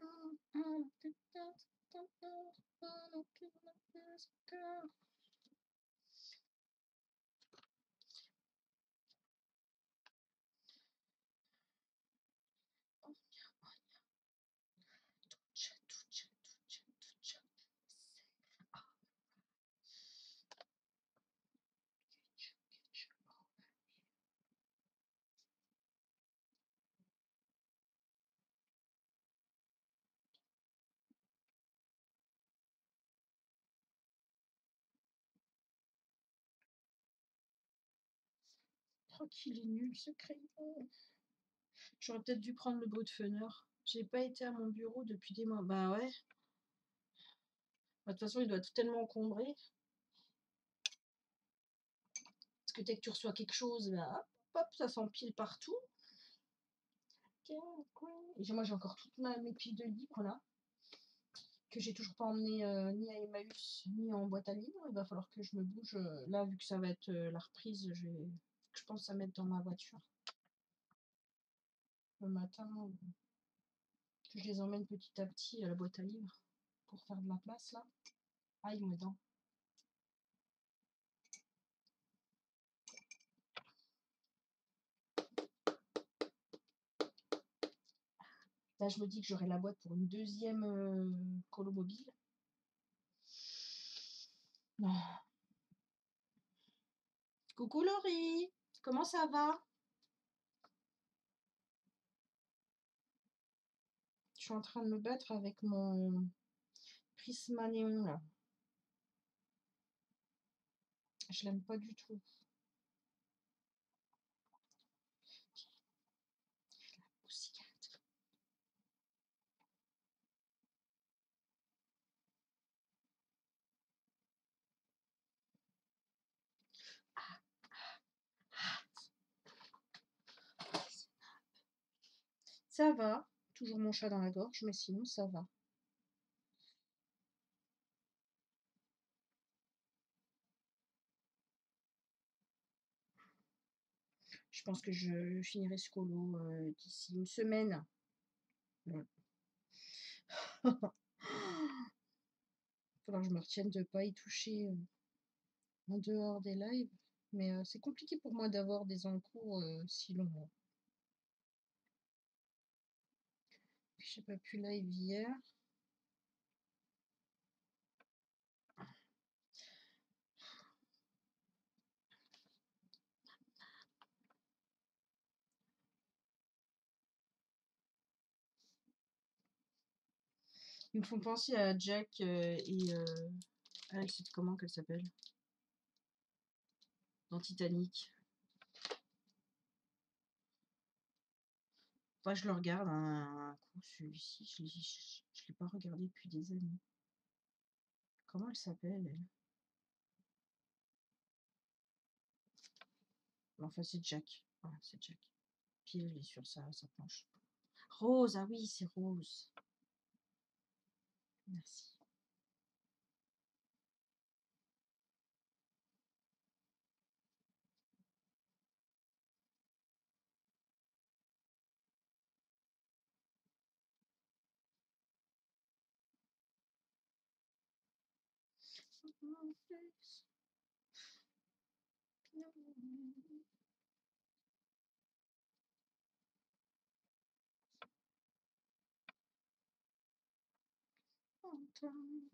A: I'm addicted to the thought of killing this girl. Qu'il est nul ce crayon. J'aurais peut-être dû prendre le Brutfener. J'ai pas été à mon bureau depuis des mois. Bah ouais. Bah, de toute façon, il doit être tellement encombré. Parce que dès que tu reçois quelque chose, bah, hop, ça s'empile partout. Et moi, j'ai encore toutes mes piles de livres là que j'ai toujours pas emmené euh, ni à Emmaüs ni en boîte à livres. Il va falloir que je me bouge. euh, là, vu que ça va être euh, la reprise, je, vais- je pense à mettre dans ma voiture le matin. Que je les emmène petit à petit à la boîte à livres pour faire de la place là. Aïe, mes dents. Là, je me dis que j'aurai la boîte pour une deuxième euh. Ah. Coucou Laurie, comment ça va? Je suis en train de me battre avec mon Prisma Néon là. Je l'aime pas du tout. Ça va, toujours mon chat dans la gorge, mais sinon ça va. Je pense que je finirai ce colo euh, d'ici une semaine. Ouais. Faudra que je me retienne de pas y toucher euh, en dehors des lives. Mais euh, c'est compliqué pour moi d'avoir des encours si longs. J'ai pas pu live hier. Ils me font penser à Jack euh, et euh, ah, c'est comment qu'elle s'appelle? Dans Titanic. Enfin, je le regarde un, un coup, celui-ci. Je ne l'ai pas regardé depuis des années. Comment elle s'appelle elle? Enfin, c'est Jack. Voilà, c'est Jack. Puis elle est sur sa planche. Rose, ah oui, c'est Rose. Merci. Time.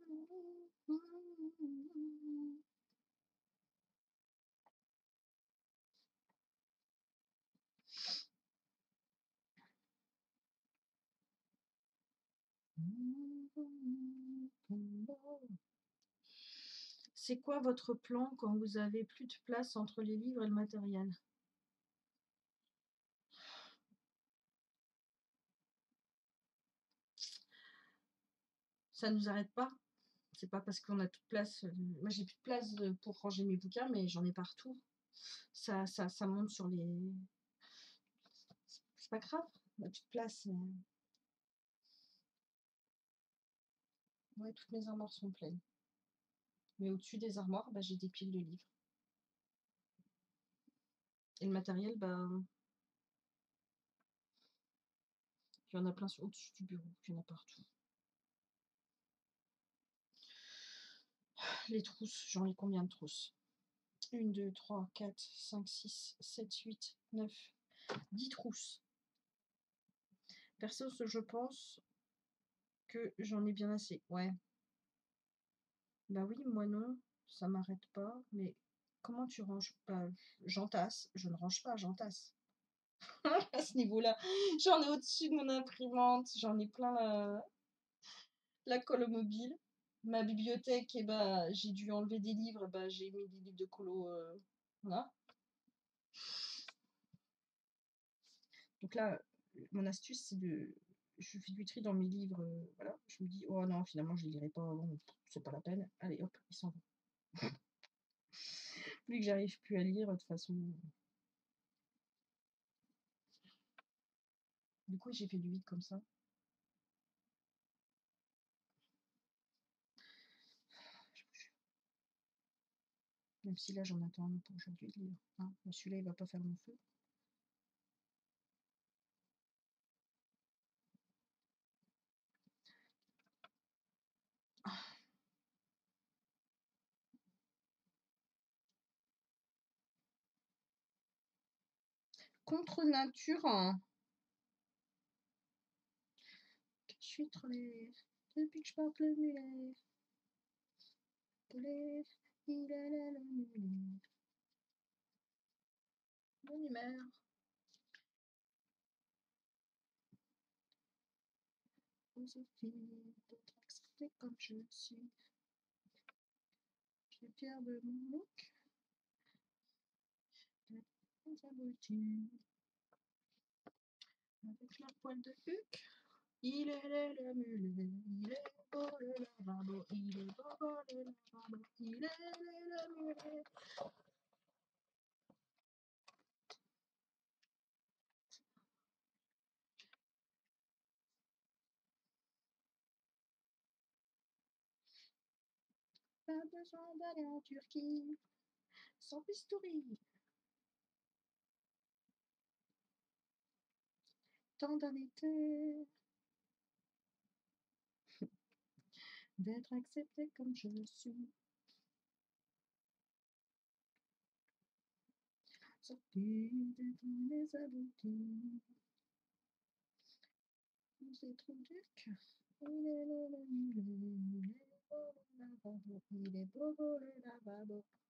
A: Mm -hmm. C'est quoi votre plan quand vous avez plus de place entre les livres et le matériel? Ça nous arrête pas. C'est pas parce qu'on a toute place. euh, Moi, j'ai plus de place pour ranger mes bouquins, mais j'en ai partout. Ça, ça, monte sur les. C'est pas grave. On a plus place. Ouais, toutes mes armoires sont pleines. Mais au-dessus des armoires, bah, j'ai des piles de livres. Et le matériel, bah. Il y en a plein au-dessus du bureau. Il y en a partout. Les trousses, j'en ai combien de trousses? 1, 2, 3, 4, 5, 6, 7, 8, 9, 10 trousses. Perso, je pense que j'en ai bien assez. Ouais. Bah oui, moi non, ça m'arrête pas. Mais comment tu ranges Bah, j'entasse. Je ne range pas, j'entasse. <laughs> à ce niveau-là. J'en ai au-dessus de mon imprimante, j'en ai plein la, la colo mobile. Ma bibliothèque, et bah, j'ai dû enlever des livres, bah, j'ai mis des livres de colo. euh, voilà. Donc là, mon astuce, c'est de. Je fais du tri dans mes livres. euh, voilà. Je me dis, oh non, finalement, je les lirai pas. Bon, c'est pas la peine. Allez, hop, ils s'en vont. <laughs> Plus que j'arrive plus à lire, de toute façon. Du coup, j'ai fait du vide comme ça. Même si là, j'en attends un pour aujourd'hui de lire. Hein. Mais Celui-là, il va pas faire mon feu. Contre nature. Je suis trop laid depuis que je porte le mulet. Poulet, il est là le mulet. Bonne humeur. Philosophie d'être accepté comme je suis. Je suis fière de mon look. Avec leur poil de huc. Il est le mulet, il est beau le lavabo, il est beau le lavabo, il est le mulet. Pas besoin d'aller en Turquie, sans bistouri. Tant d'un été, d'être accepté comme je suis. Sorti des tous les aboutis. Est là le mulet, il est le il est beau beau le lavabo. Bon,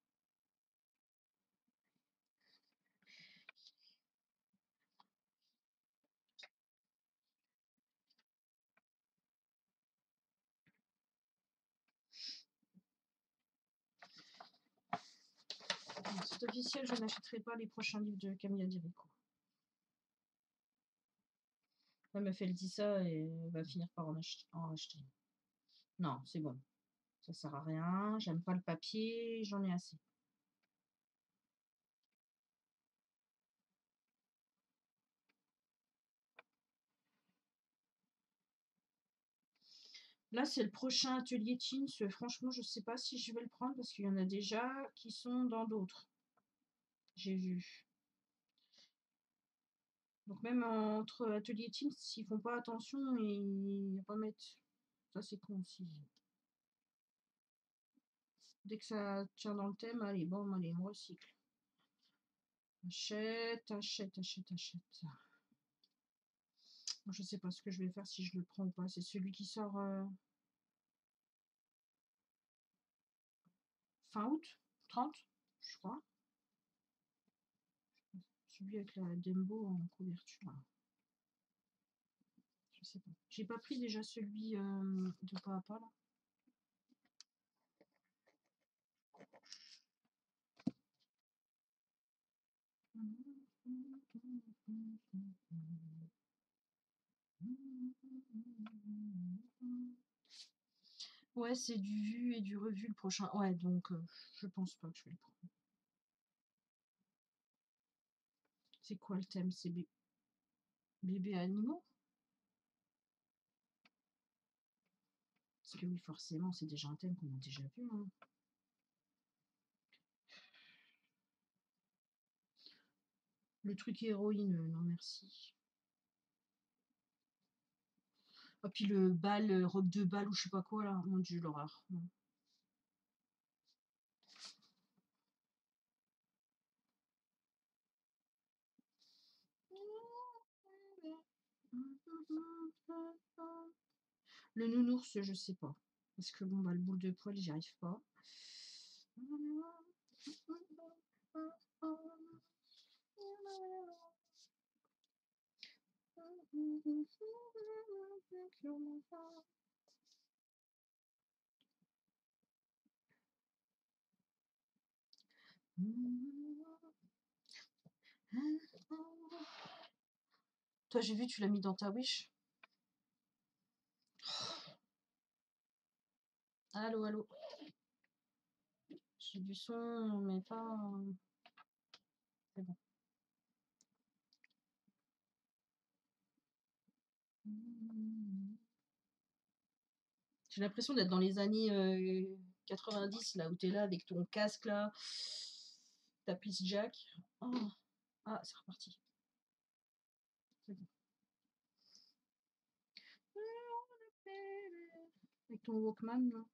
A: Officiel, je n'achèterai pas les prochains livres de Camilla Dirico. La meuf, elle dit ça et va finir par en ach- en acheter. Non, c'est bon. Ça sert à rien. J'aime pas le papier. J'en ai assez. Là, c'est le prochain atelier Teams. Franchement, je sais pas si je vais le prendre parce qu'il y en a déjà qui sont dans d'autres. J'ai vu. Donc même entre ateliers Teams, s'ils font pas attention ils remettent. Ça, c'est con aussi. Dès que ça tient dans le thème, allez, bon, allez, on recycle. Achète, achète, achète, achète. Je sais pas ce que je vais faire si je le prends ou pas. C'est celui qui sort euh, fin août, 30, je crois. Celui avec la Dembo en couverture. Je sais pas. J'ai pas pris déjà celui euh, de pas à pas là. Ouais, c'est du vu et du revu le prochain. Ouais, donc euh, je pense pas que je vais le prendre. C'est quoi le thème? C'est bé- bébé animaux? Parce que oui, forcément, c'est déjà un thème qu'on a déjà vu. hein. Le truc héroïne, euh, non merci. Ah, puis le bal, euh, robe de bal ou je sais pas quoi là, mon dieu, l'horreur. non. Le nounours, je sais pas. Parce que bon, bah, le boule de poil, j'y arrive pas. Toi, j'ai vu, tu l'as mis dans ta wish. Allô, allô. J'ai du son, mais pas. C'est bon. J'ai l'impression d'être dans les années euh, 90, là, où tu es là avec ton casque, là, ta piste jack. Oh. Ah, c'est reparti. C'est bon. Avec ton Walkman.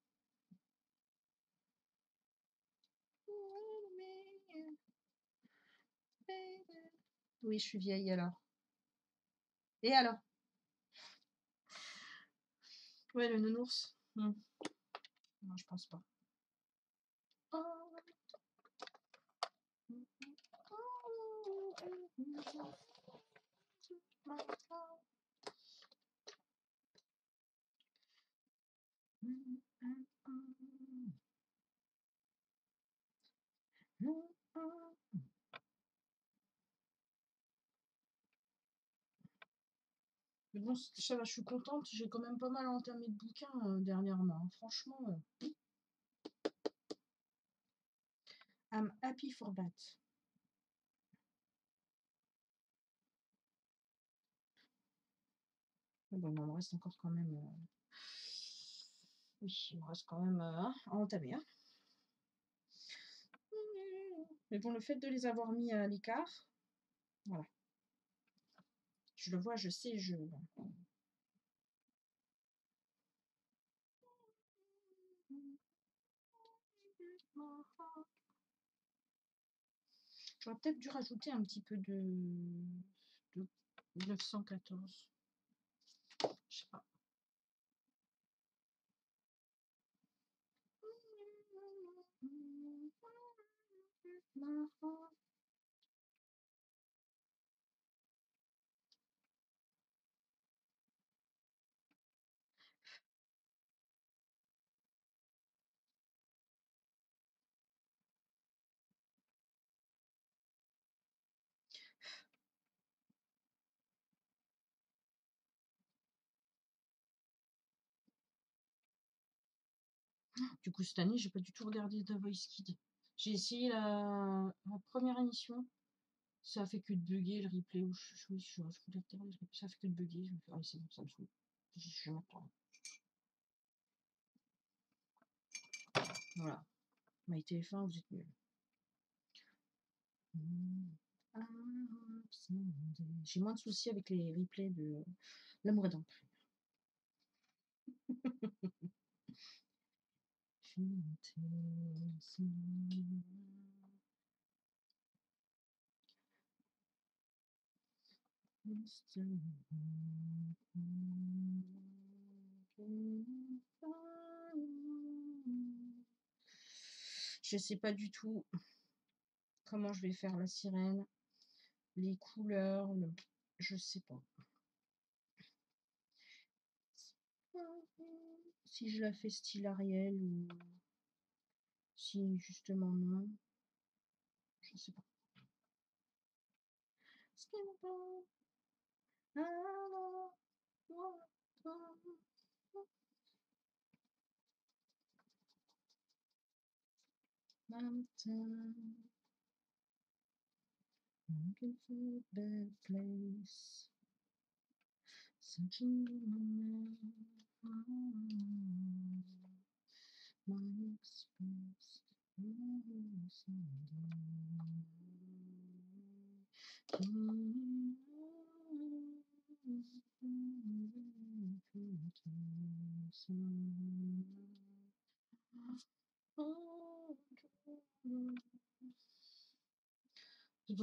A: Oui, je suis vieille alors. Et alors? Ouais, le nounours. Hmm. Non, je pense pas. Mais bon, ça va, je suis contente. J'ai quand même pas mal entamé de bouquins euh, dernièrement. hein. Franchement, euh, I'm happy for that. Mais bon, il me reste encore quand même. euh, Oui, il me reste quand même euh, hein, à entamer. hein. Mais bon, le fait de les avoir mis à l'écart, voilà. Je le vois, je sais, je. J'aurais peut-être dû rajouter un petit peu de, de 914. Je sais pas. Du coup, cette année, j'ai pas du tout regardé The Voice Kid. J'ai essayé la, première émission. Ça fait que de bugger le replay. Où je, je, je, je ça fait que de bugger. Je me fais, ah, c'est bon, ça me saoule. Je, m'attendre. Voilà. My TF1, vous êtes nuls. J'ai moins de soucis avec les replays de L'amour est dans le. <laughs> Je sais pas du tout comment je vais faire la sirène, les couleurs, le... je sais pas. Si je la fais style Ariel ou si justement non, je sais pas. Mountain. Looking for a better place. Searching in my mind. Vous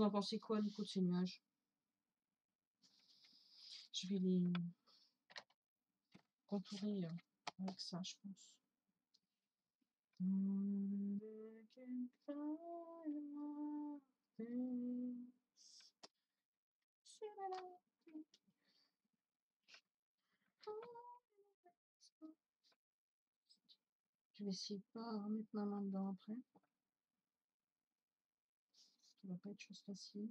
A: en pensez quoi du coup de ces nuages? Je vais les contourer hein. avec ça, je pense. Je vais essayer de pas remettre ma main dedans après. Ça va pas être chose facile.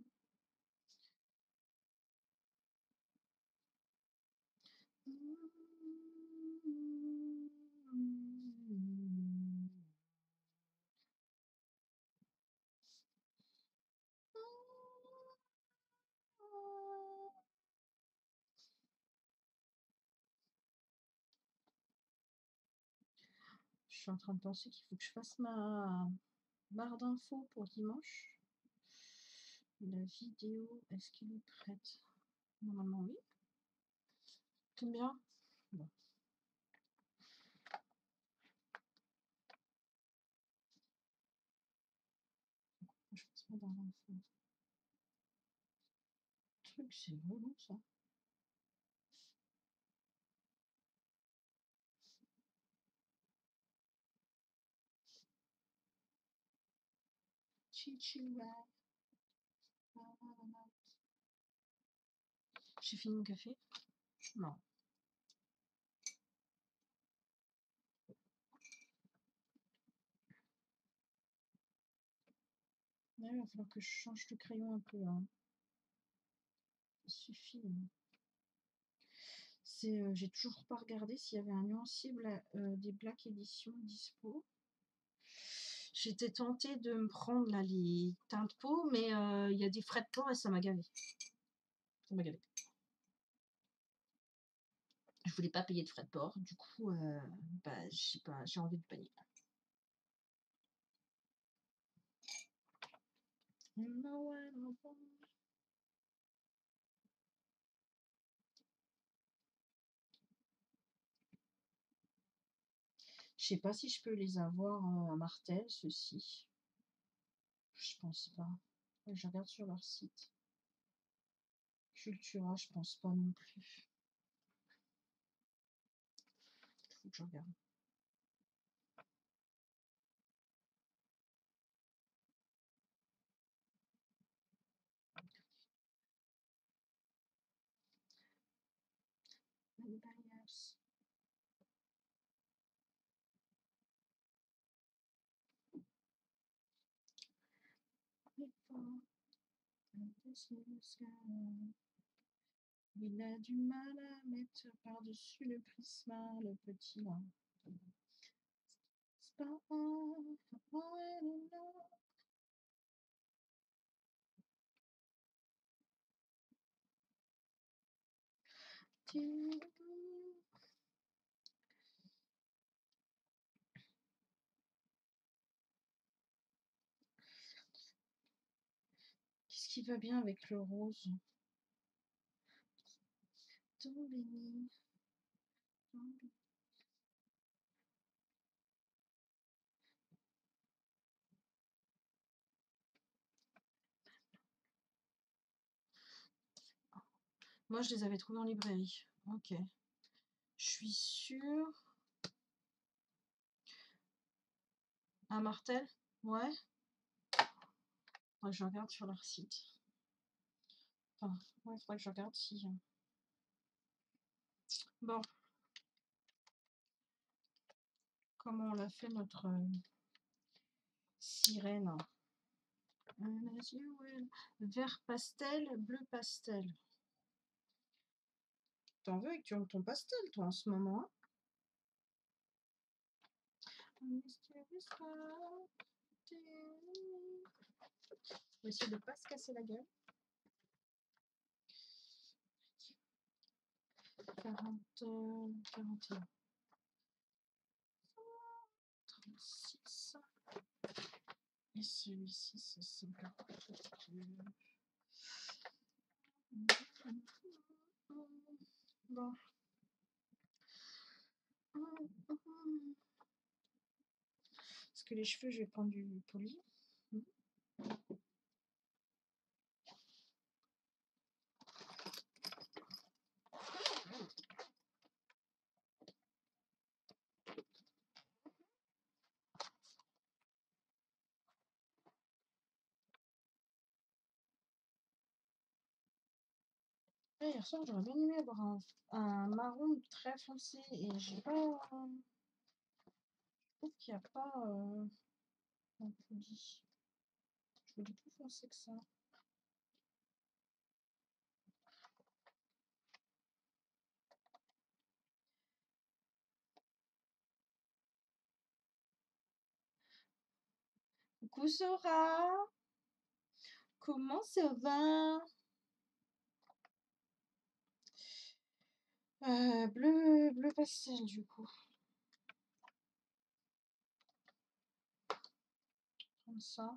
A: Suis en train de penser qu'il faut que je fasse ma barre d'infos pour dimanche. La vidéo, est-ce qu'il est prête? Normalement, oui. T'aimes bien bon. Je fasse ma barre d'infos. Truc, c'est relou ça. J'ai fini mon café? Non. Là, il va falloir que je change de crayon un peu. Hein. Ça suffit. Hein. Euh, j'ai toujours pas regardé s'il y avait un nuancible euh, des Black Edition dispo. J'étais tentée de me prendre là, les teintes peau, mais euh, il y a des frais de port et ça m'a gavé. Ça m'a gavé. Je voulais pas payer de frais de port, du coup, euh, bah, j'ai pas, j'ai envie de panier. Je sais pas si je peux les avoir à Martel, ceux-ci. Je pense pas. Je regarde sur leur site. Cultura, je pense pas non plus. Faut que. Il a du mal à mettre par-dessus le prisma, le petit là. C'est pas Qu'est-ce qui va bien avec le rose? Moi, je les avais trouvés en librairie. Ok. Je suis sûre. À Martel? Ouais. Je regarde sur leur site. Enfin, ouais, faudrait que je regarde si. Euh. Bon. Comment on l'a fait notre euh, sirène? Vert pastel, bleu pastel. T'en veux avec ton pastel, toi, en ce moment hein? On va essayer de ne pas se casser la gueule. 40, 41. 36. Et celui-ci, c'est 52. Bon. Parce que les cheveux, je vais prendre du poli. Hier soir, j'aurais bien aimé avoir un, un marron très foncé et j'ai pas. trouve qu'il n'y a pas euh, un poudi. Voulais plus foncé que ça. Coucou Sora Comment ça va? Euh, Bleu, bleu pastel du coup. Comme ça.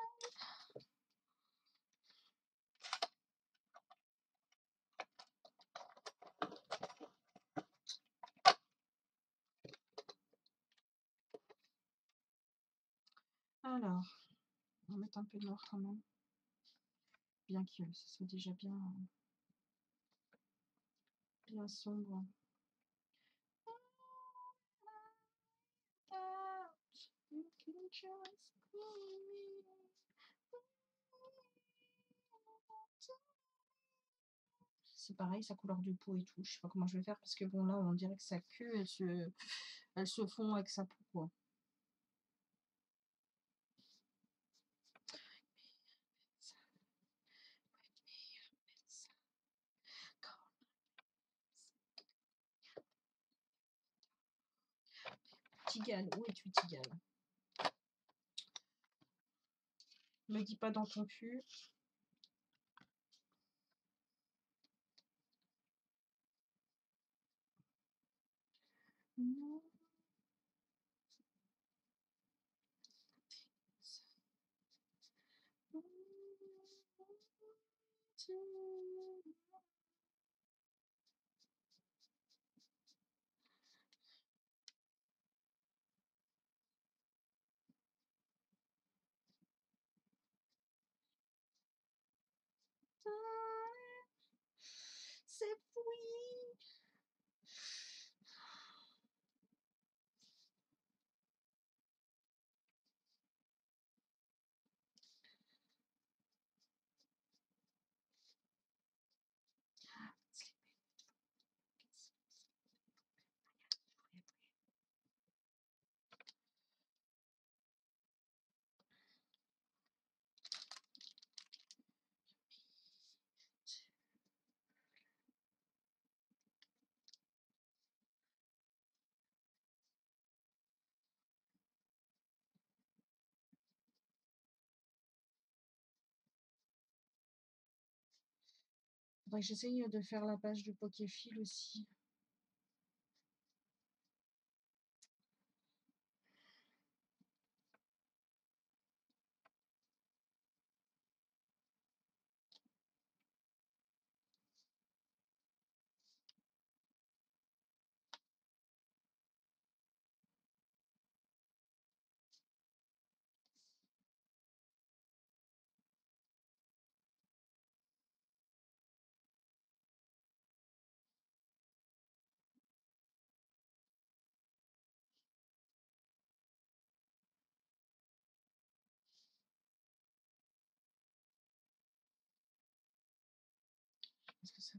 A: Alors, on va mettre un peu de noir quand même. Bien que ce soit déjà bien, bien sombre. C'est pareil, sa couleur de peau et tout. Je sais pas comment je vais faire parce que bon là on dirait que sa queue elle se, elle se fond avec sa peau. Tigane, où es-tu Tigane Me dis pas dans ton cul. Non. Bye. J'essaye de faire la page du Pokéfil aussi.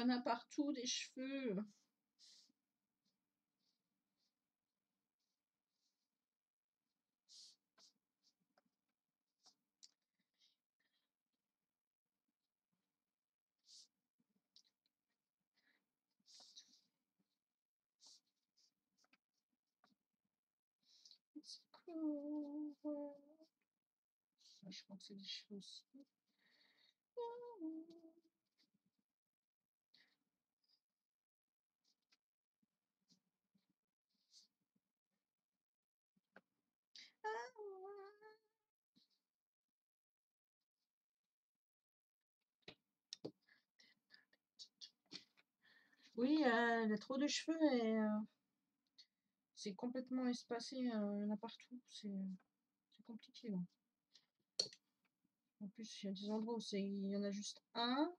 A: En a partout des cheveux. Je crois que c'est des cheveux aussi. Oui, euh, elle a trop de cheveux et euh, c'est complètement espacé, euh, il y en a partout. C'est compliqué là. En plus, il y a des endroits où il y en a juste un.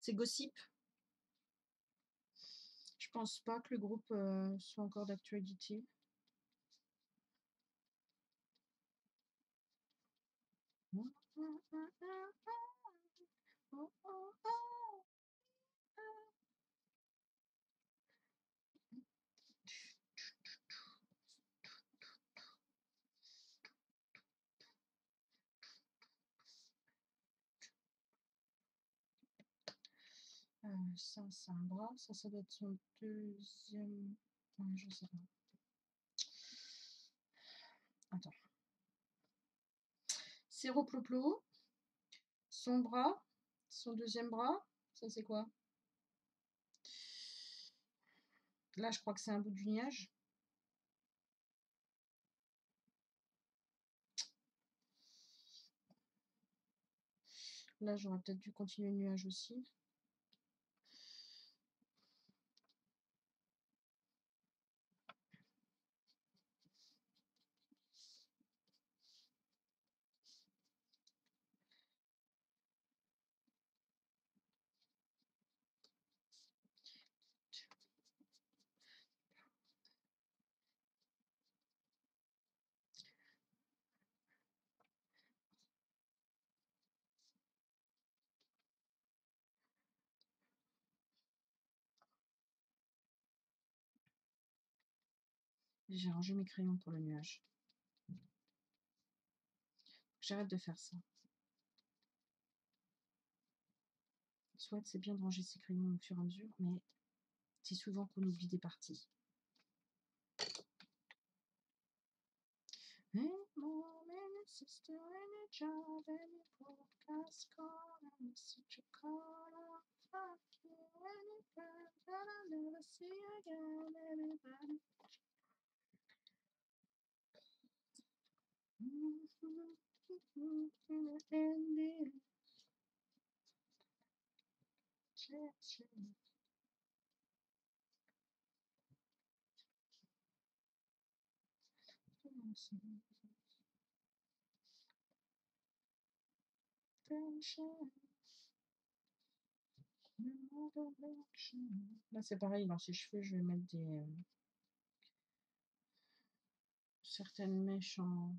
A: C'est Gossip. Pense pas que le groupe euh, soit encore d'actualité. Ça, c'est un bras. Ça, ça doit être son deuxième. Ouais, je sais pas. Attends. Séroploplo. Son bras. Son deuxième bras. Ça, c'est quoi? Là, je crois que c'est un bout du nuage. Là, j'aurais peut-être dû continuer le nuage aussi. J'ai rangé mes crayons pour le nuage. J'arrête de faire ça. Soit c'est bien de ranger ses crayons au fur et à mesure, mais c'est souvent qu'on oublie des parties. Là, c'est pareil, dans ses cheveux, je vais mettre des euh, certaines mèches en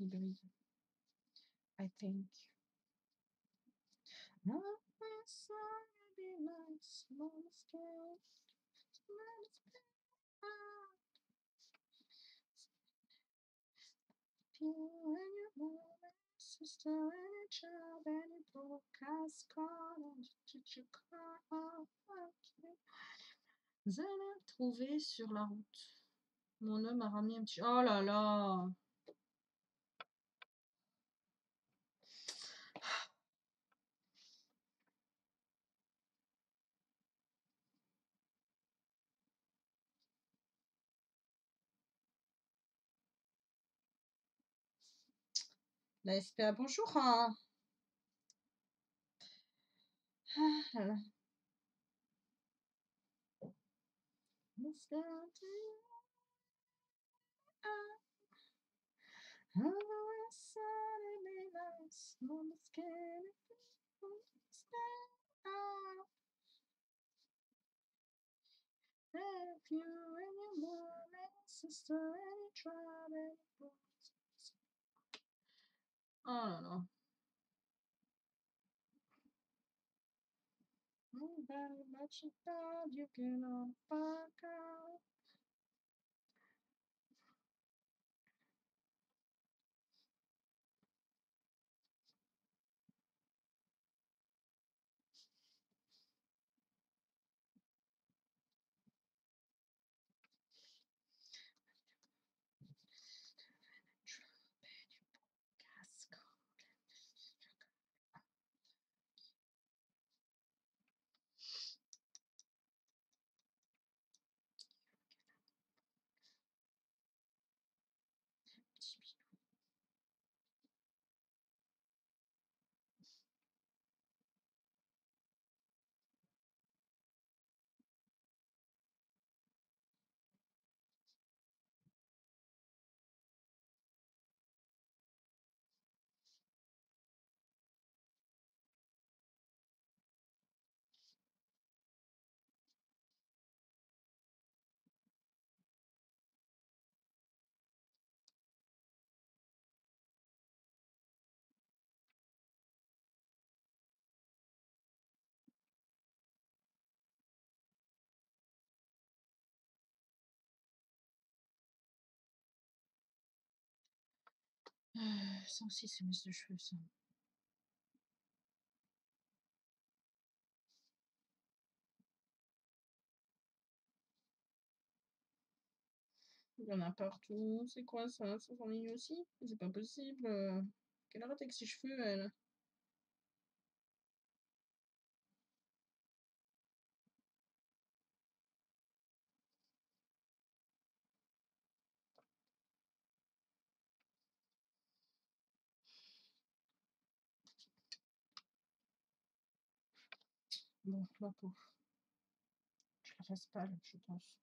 A: hybride. I think. Ah, sur la route. Mon homme a ramené un petit. Oh là là! La SPA, bonjour. hein. Ah. Moscato. Ah, sunny nights, mama's scared. If you and your mom and sister and your tribe and your. Oh là là. Nobody much you can all back out. Ah, Ça aussi, c'est messe de cheveux, ça. Il y en a partout. C'est quoi ça? Ça s'enligne aussi? C'est pas possible. euh. Qu'elle arrête avec ses cheveux, elle? Ma pauvre. Je la fasse pâle, je pense.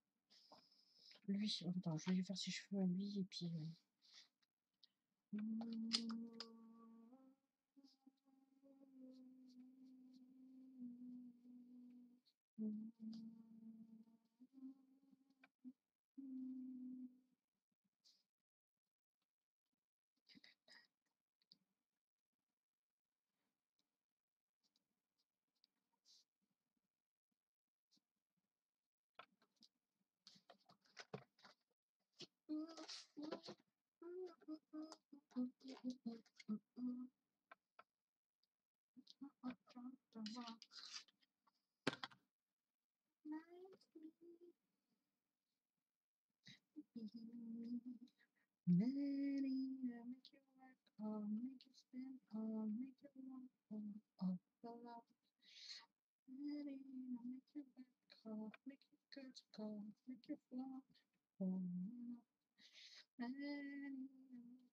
A: Lui, attends, je vais lui faire ses cheveux à lui et puis. To you want, or all the love.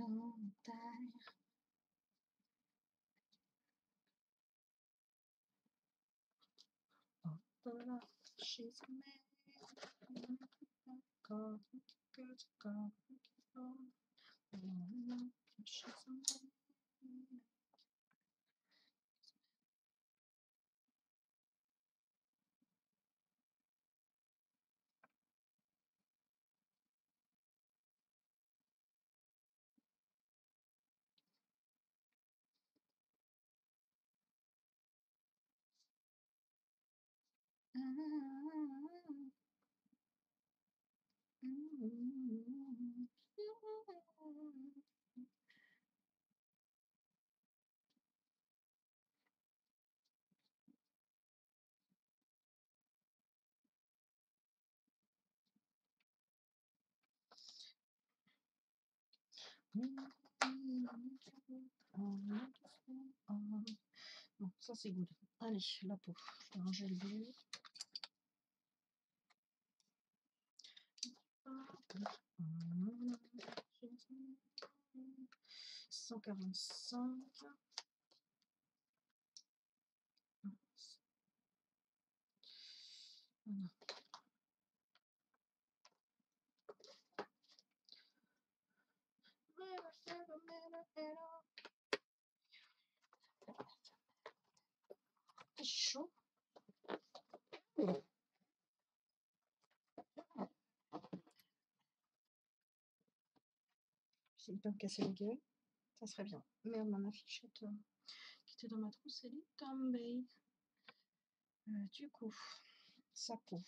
A: long time. The love she's made. God, God, God. Oh, she's amazing. Non, ça c'est good. Allez, la peau. Un gel. Cent quarante-cinq. Voilà. C'est chaud. Me casser la gueule. Ça serait bien. Merde, mon affichette euh, qui était dans ma trousse, elle est tombée. Euh, du coup, sa peau.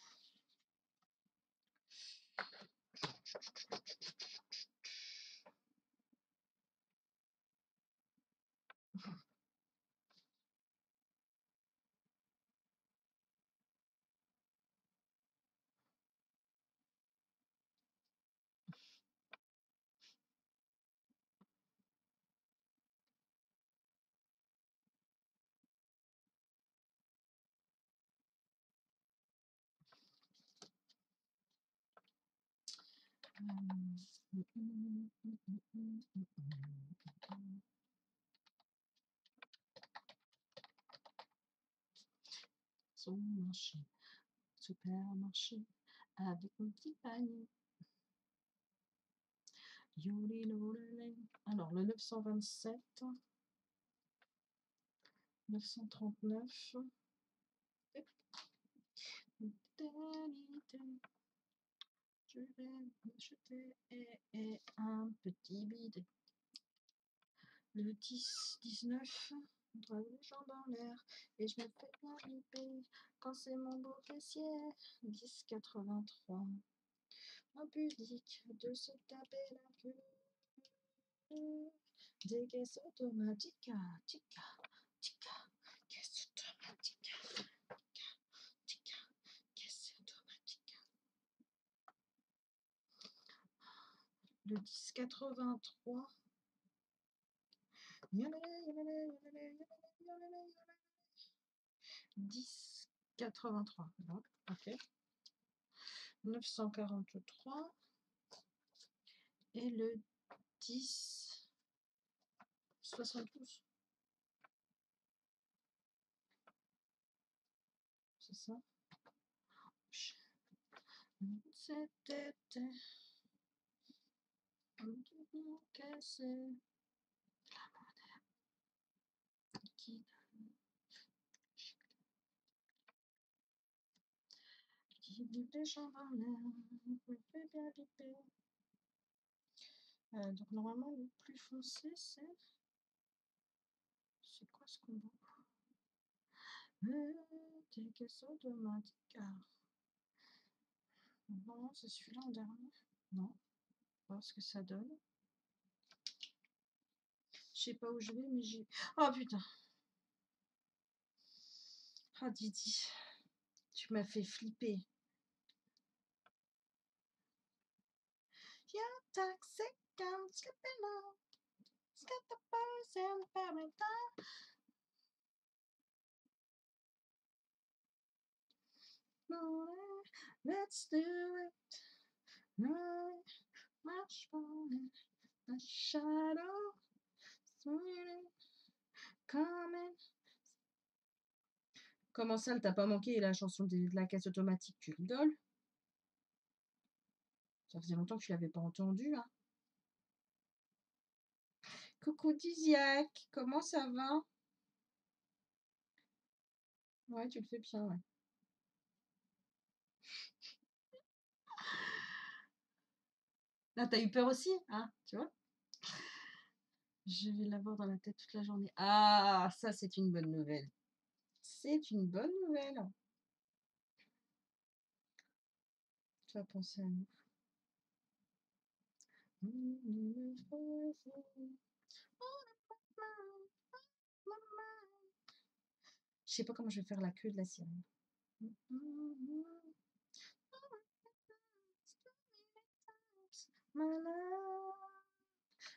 A: Son marché, supermarché, avec mon petit panier. Alors, le 927, 939. Je vais m'acheter et, un petit bidet. Le 10, 19, on travaille les jambes en l'air et je me fais flipper quand c'est mon beau fessier. 10, 83. Impudique de se taper la queue. Des caisses automatiques, tica, tica, caisse automatique, tica, tica, caisse automatique. Le 10, 83. 10, 83. Donc, ok. 943. Et le 10, 72. C'est ça? Euh, donc normalement le plus foncé c'est... C'est quoi ce combo? Euh, Des caisses automatiques. Ah. Non, c'est celui-là en dernier. Non. Voir ce que ça donne. Je sais pas où je vais, mais j'ai. Oh putain! Ah Didi, tu m'as fait flipper. Let's do it. Comment ça, elle t'a pas manqué la chanson de, la caisse automatique Tu rigoles? Ça faisait longtemps que tu l'avais pas entendue. Hein. Coucou Diziac, comment ça va? Ouais, tu le fais bien, ouais. Là, t'as eu peur aussi, hein, tu vois? Je vais l'avoir dans la tête toute la journée. Ah, ça, c'est une bonne nouvelle. C'est une bonne nouvelle. Tu vas penser à nous. Je sais pas comment je vais faire la queue de la sirène.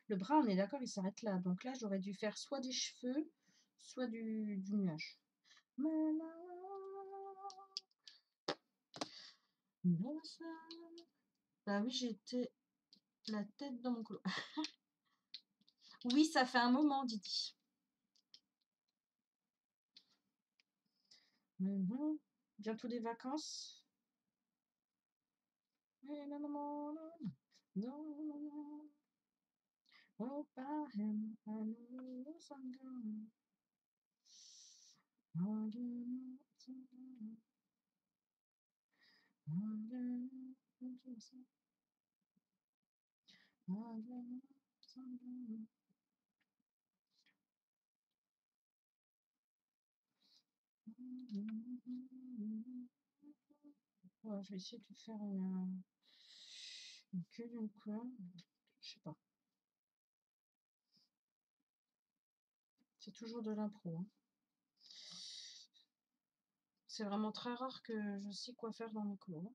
A: Le bras, on est d'accord, il s'arrête là. Donc là, j'aurais dû faire soit des cheveux, soit du, nuage. Bah oui, j'étais la tête dans mon colo. <laughs> oui, ça fait un moment, Didi. Bientôt des vacances. Oh, by him, I know Ouais, je vais essayer de faire une, Je sais pas. C'est toujours de l'impro. Hein. C'est vraiment très rare que je sais quoi faire dans mes cours.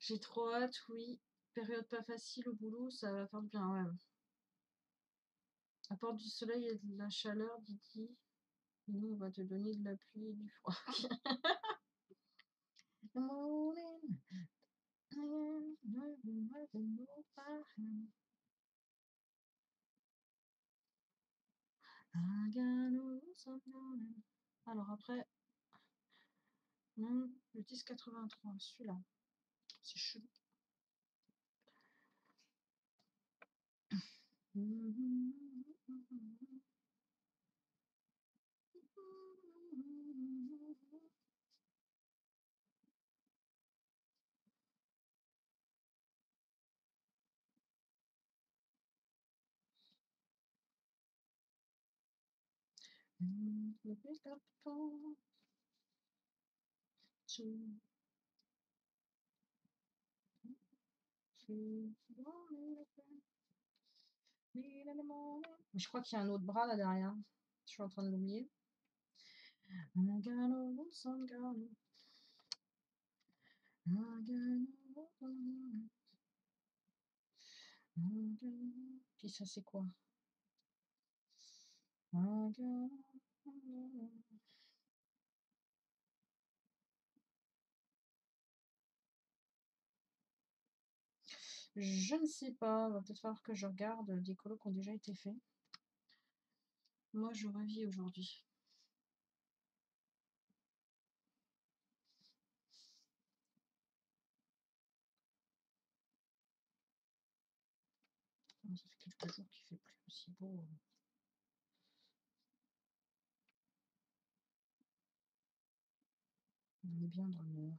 A: J'ai trop hâte, oui. Période pas facile au boulot, ça va faire bien, ouais. Apporte du soleil et de la chaleur, Didi. Nous, on va te donner de la pluie et du froid. <laughs> Alors après, le 1083, celui-là, c'est chelou. Je crois qu'il y a un autre bras là derrière. Je suis en train de l'oublier. Puis ça c'est quoi? Je ne sais pas, va peut-être falloir que je regarde des colos qui ont déjà été faits. Moi, je revis aujourd'hui. Ça fait quelques jours qu'il fait plus aussi beau. On est bien dans le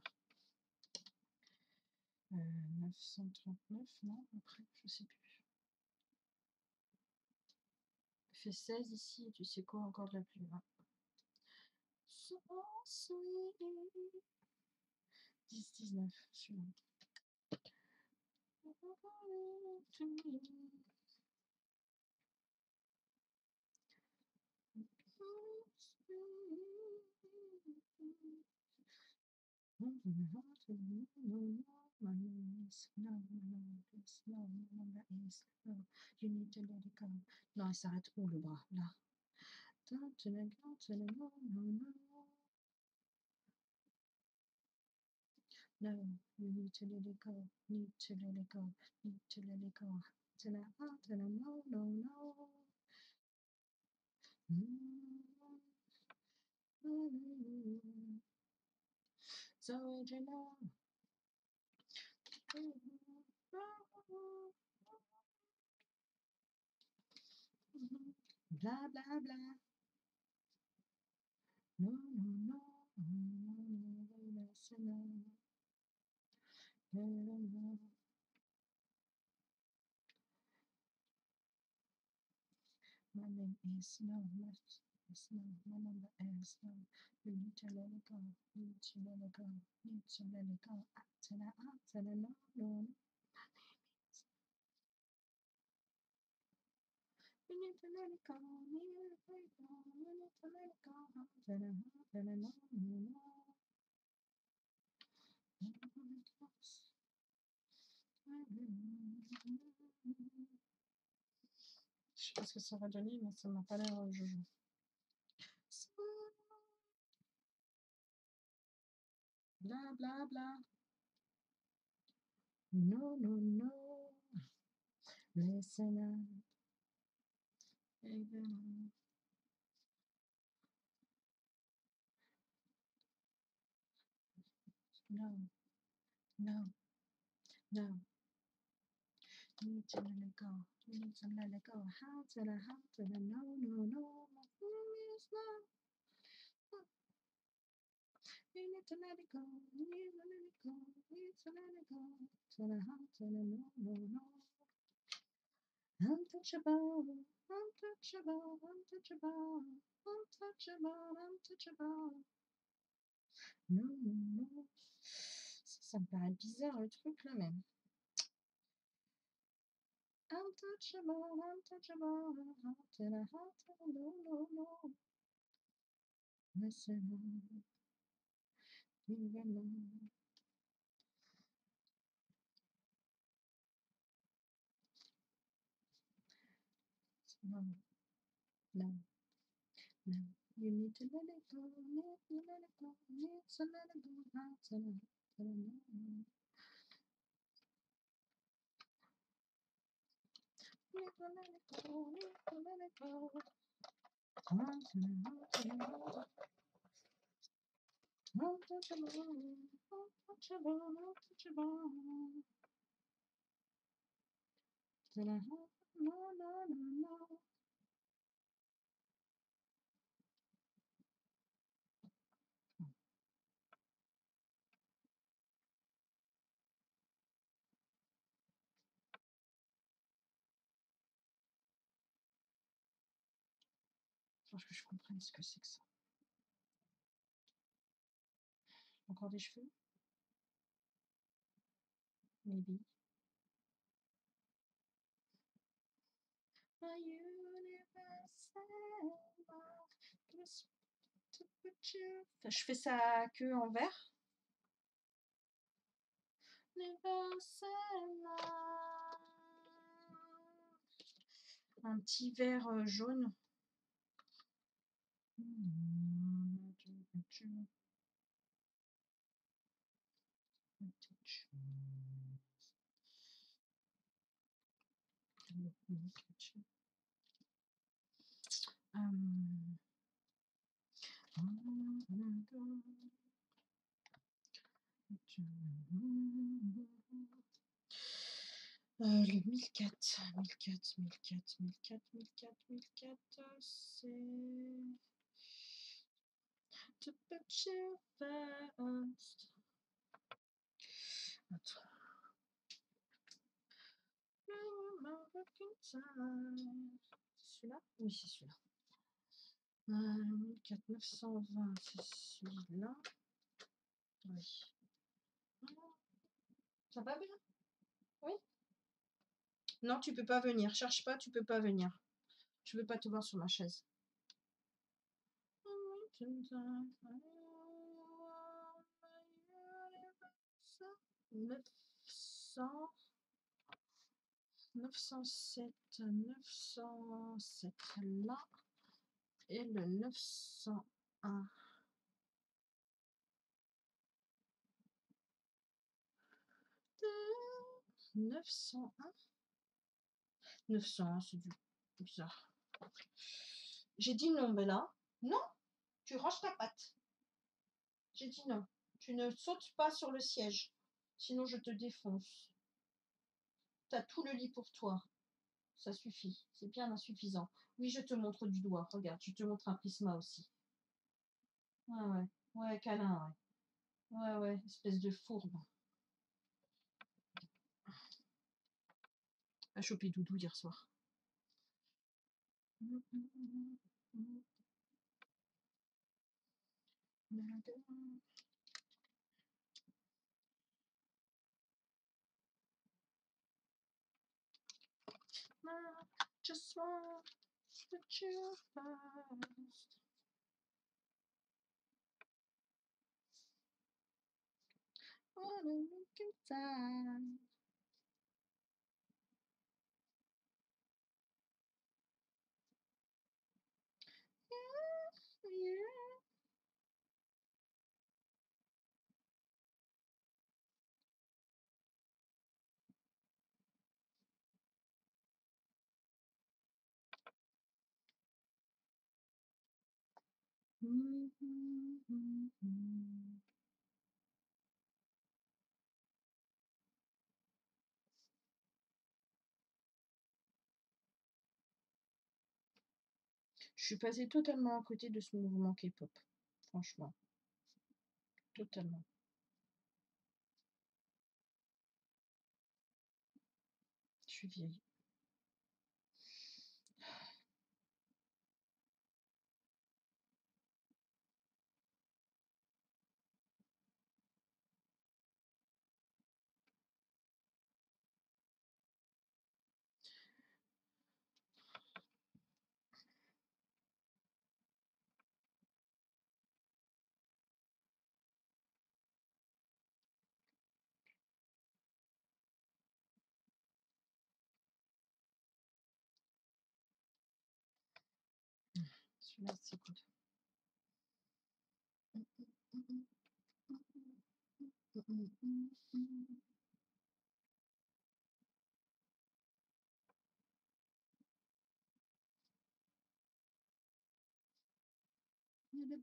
A: euh, 939, non Après, je sais plus. Fait 16 ici, et tu sais quoi, encore de la pluie. Hein. So sweet. 10, 19, celui-là. Non, il s'arrête où le bras Là. No, you need to let it go, need to let it go, need to let it go. Tonight, tonight, no, no, no. So original. Blah, blah, blah. No, no, no. no, no, no, no. My name is no, is no, my number is no. You need to let it go, need to let it go, need to let it go. After that, after that, no, no, no. You need to let it go, need to let it go, you need to let it go. After that, after that, no, no, no. Je sais pas ce que ça va donner, mais ça m'a pas l'air euh, jojo. Bla bla bla. No, no, no. Listen up. Even No, no, no. Need to let it go. Need to let it go. How to the how to the no, no, no. Mm, My feelings now. You need to let it go. Need to let it go. You need to let it go. To the how to the no, no, no. Untouchable, untouchable, untouchable, untouchable, untouchable. Ça, ça me paraît bizarre le truc là même. Untouchable, untouchable, the how to the no, no, no. Listen. No, no, no. You need to let it go, need to let it go, need to let it go, how to the how to the no, no. Need to let it go, need to let it go. How to the how to que je comprenne ce que c'est que ça. Encore des cheveux? Maybe. Put you- Enfin, je fais sa queue en vert. Un petit vert euh, jaune. Hum. Le 1004, 1004, 1004, 1004, 1004, 1004, c'est... To you first. Attends. C'est celui-là? Oui, c'est celui-là. Euh, 1420, c'est celui-là. Oui. Ça va bien? Oui Non, tu peux pas venir. Cherche pas, tu peux pas venir. Je veux pas te voir sur ma chaise. 900 907 907 là et le 901 901 901 c'est du bizarre. J'ai dit non Bella non tu ranges ta patte. J'ai dit non tu ne sautes pas sur le siège sinon je te défonce t'as tout le lit pour toi. Ça suffit. C'est bien insuffisant. Oui je te montre du doigt. Regarde je te montre un prisma aussi. Ouais ouais. Ouais câlin ouais. Ouais ouais espèce de fourbe. A chopé Doudou hier soir. Just want put you first. Wanna look. Je suis passée totalement à côté de ce mouvement K-pop, franchement. Totalement. Je suis vieille. La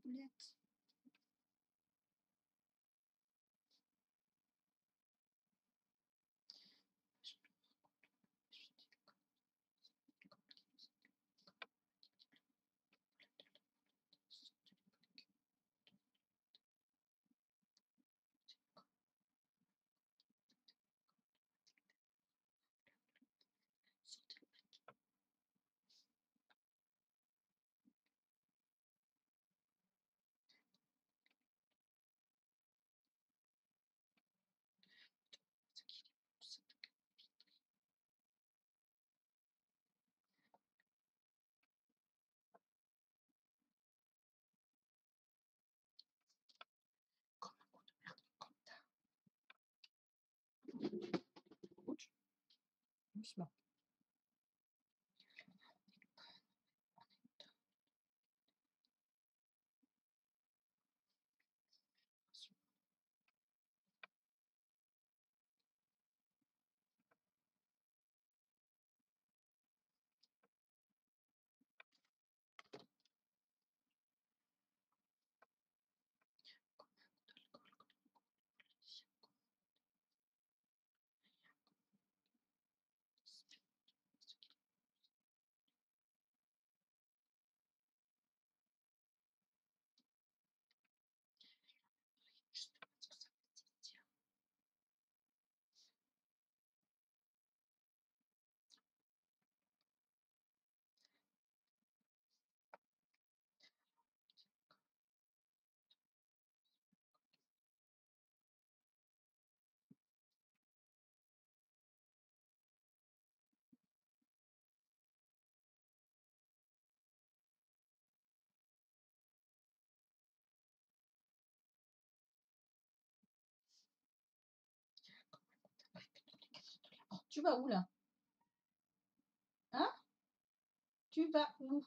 A: boulette. Doucement. Tu vas où là? Hein? Tu vas où?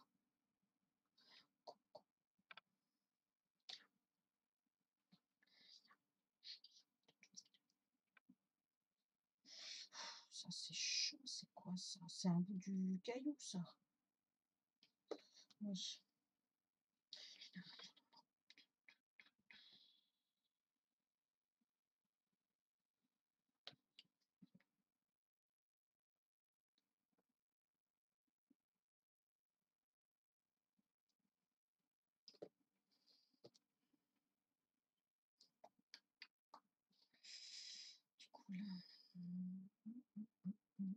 A: Ça c'est chaud, c'est quoi ça? C'est un bout du caillou ça?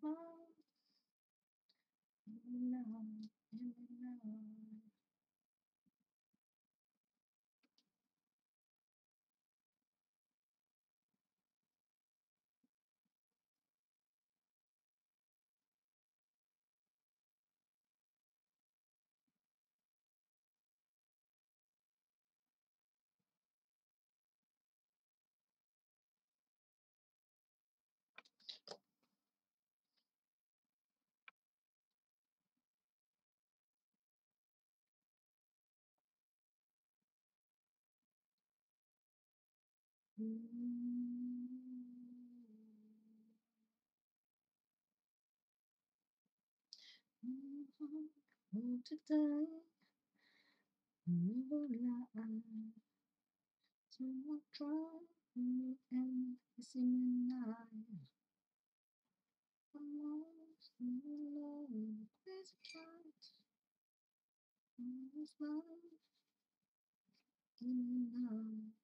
A: small. No, no, no. Today never lie. To try and see me now. Almost alone, crazy cat in this life. Hear me now, hear me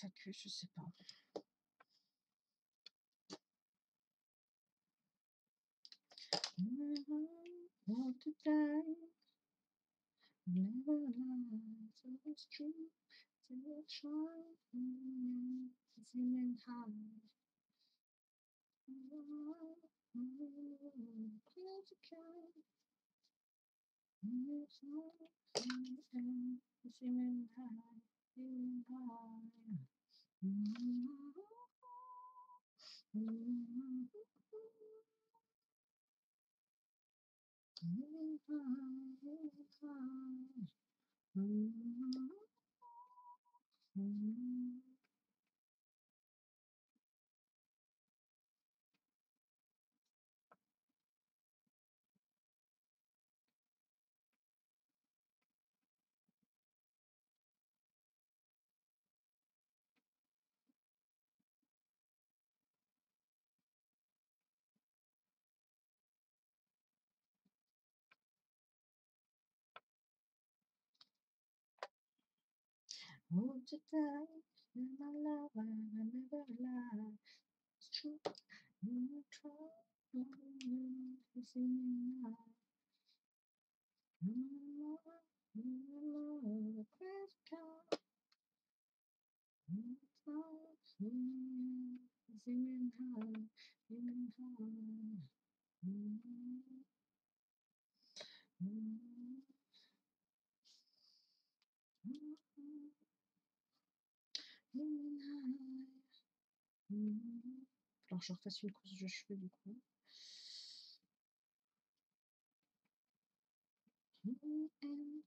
A: Ça que je sais pas. Mm-hmm. Want to die, never lie. So it's true. So I try. Mm-hmm. See me high. Mm-hmm. Crazy cat. Mm-hmm. Mm-hmm. See me high. See me high. Mm-hmm. Mm-hmm. Hold you tight, you're my lover, I never lie. It's true, you try, you see me now. Mm, mm, crazy cat, mm, mm, mm, you see me now, see me now. Mmh. Alors je refasse une course de cheveux du coup. Mmh.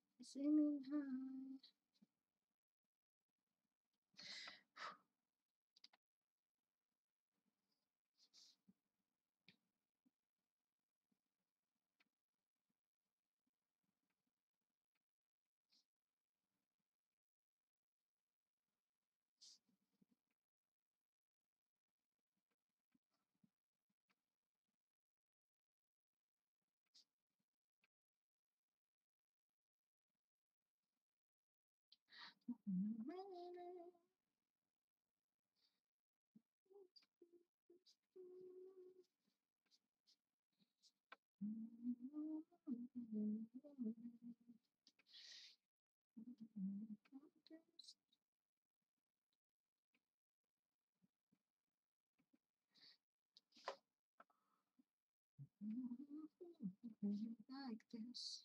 A: like this.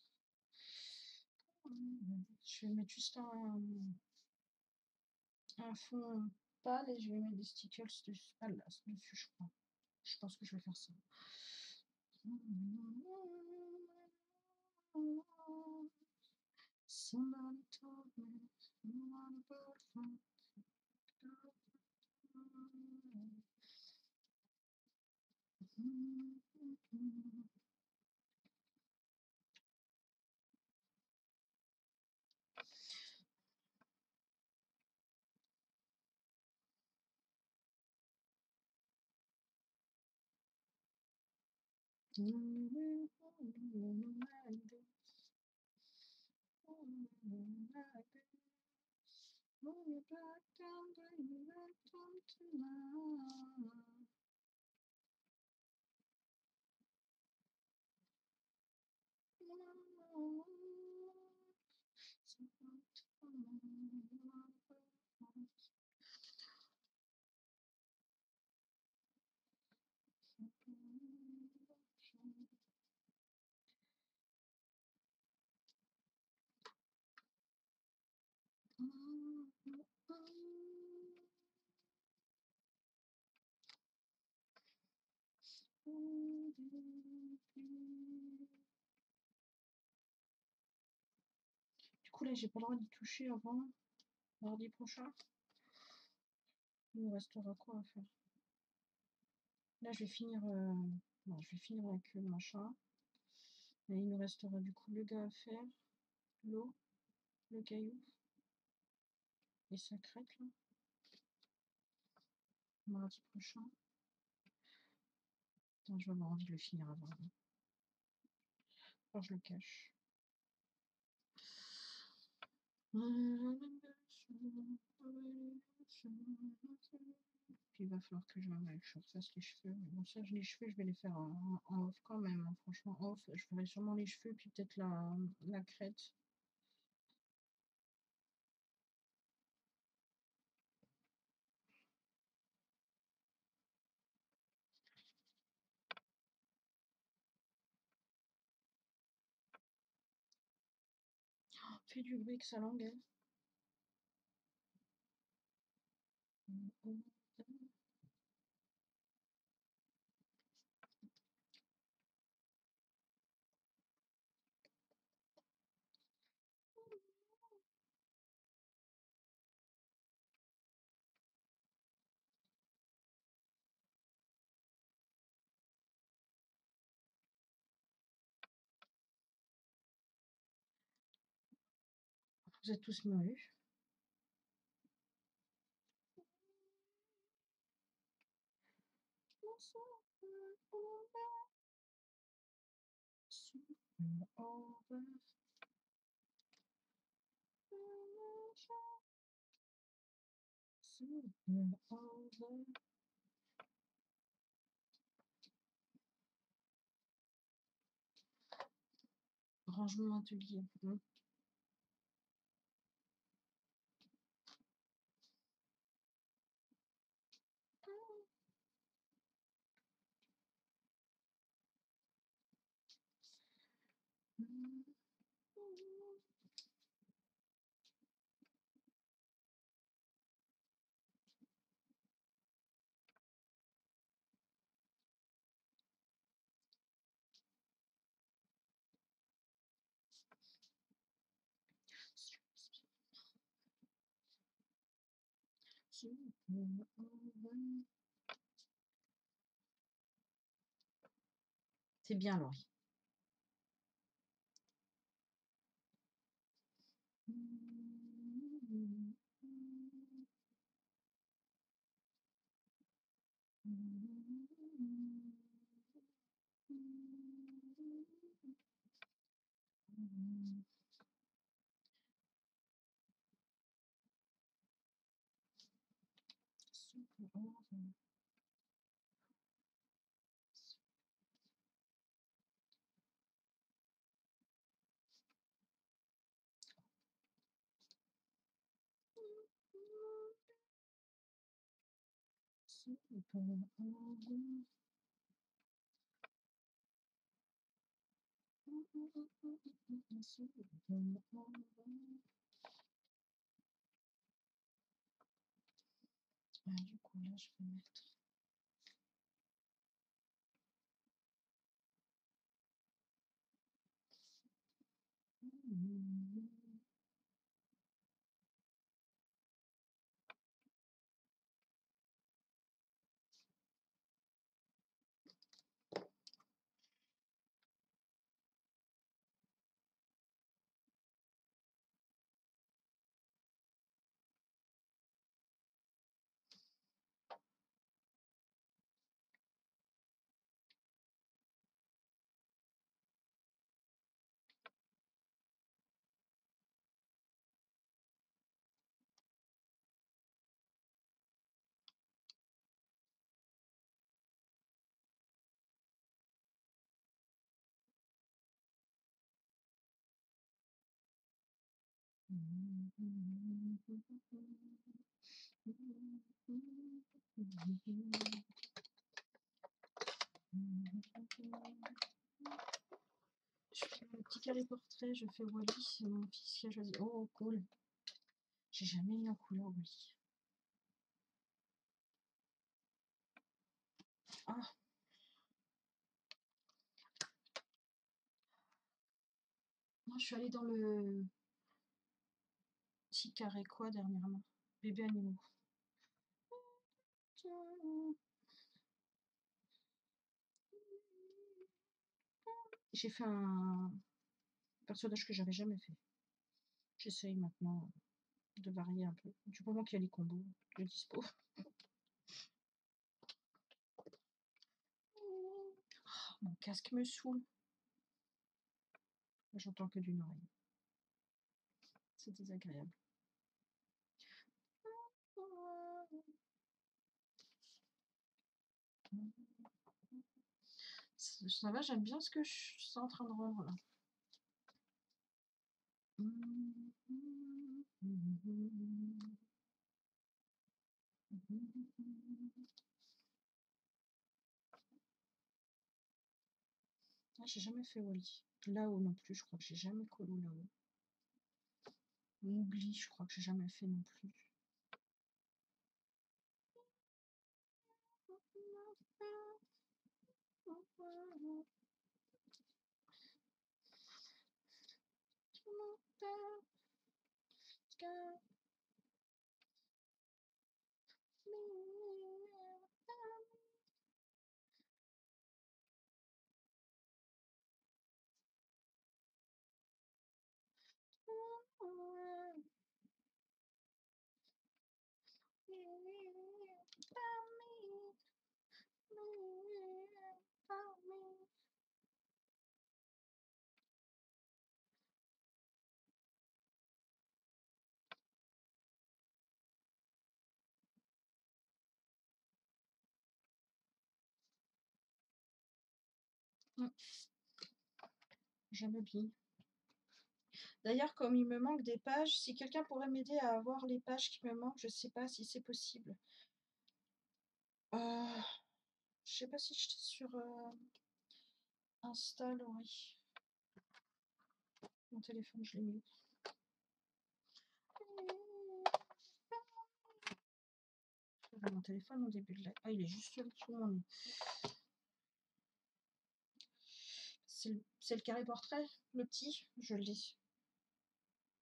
A: Symmetry style. Un, fond pâle et je vais mettre des stickers dessus, ah là, dessus, je crois. Je pense que je vais faire ça. Somebody told me you want a bird Du coup, là, j'ai pas le droit d'y toucher avant mardi prochain. Il nous restera quoi à faire? Là, je vais finir, euh, je vais finir avec le machin. Et il nous restera du coup le gars à faire, l'eau, le caillou. Et ça craque là. Mardi prochain. Je vais avoir envie de le finir avant. Alors je le cache. Puis il va falloir que je, je refasse les cheveux. Bon, ça, les cheveux, je vais les faire en, en off quand même. hein. Franchement, off. Je ferai sûrement les cheveux, puis peut-être la, la crête. Fais du bruit avec sa langue. elle. Vous êtes tous. Rangement atelier. C'est bien, Laurie. over. Super over. Super over. Là, je vais mettre? Je fais un petit carré portrait, je fais Wally, c'est mon fils qui a choisi. Oh, cool. J'ai jamais mis en couleur Wally. Ah. Moi, je suis allée dans le petit carré quoi dernièrement? Bébé animaux. J'ai fait un personnage que j'avais jamais fait. J'essaye maintenant de varier un peu. Du moment qu'il y a les combos de dispo. <laughs> Oh, mon casque me saoule. J'entends que d'une oreille. C'est désagréable. Ça va, j'aime bien ce que je suis en train de rendre là. Ah, j'ai jamais fait Wally. Là-haut non plus, je crois que j'ai jamais collé là-haut. Oublie, je crois que j'ai jamais fait non plus. stop, stop. Jamais bien. D'ailleurs, comme il me manque des pages, si quelqu'un pourrait m'aider à avoir les pages qui me manquent, je sais pas si c'est possible. Euh, je sais pas si je suis sur euh, install, oui. Mon téléphone, je l'ai mis. Mon téléphone au début de la... Ah, il est juste sur nez. C'est le, le, carré portrait, le petit, je l'ai.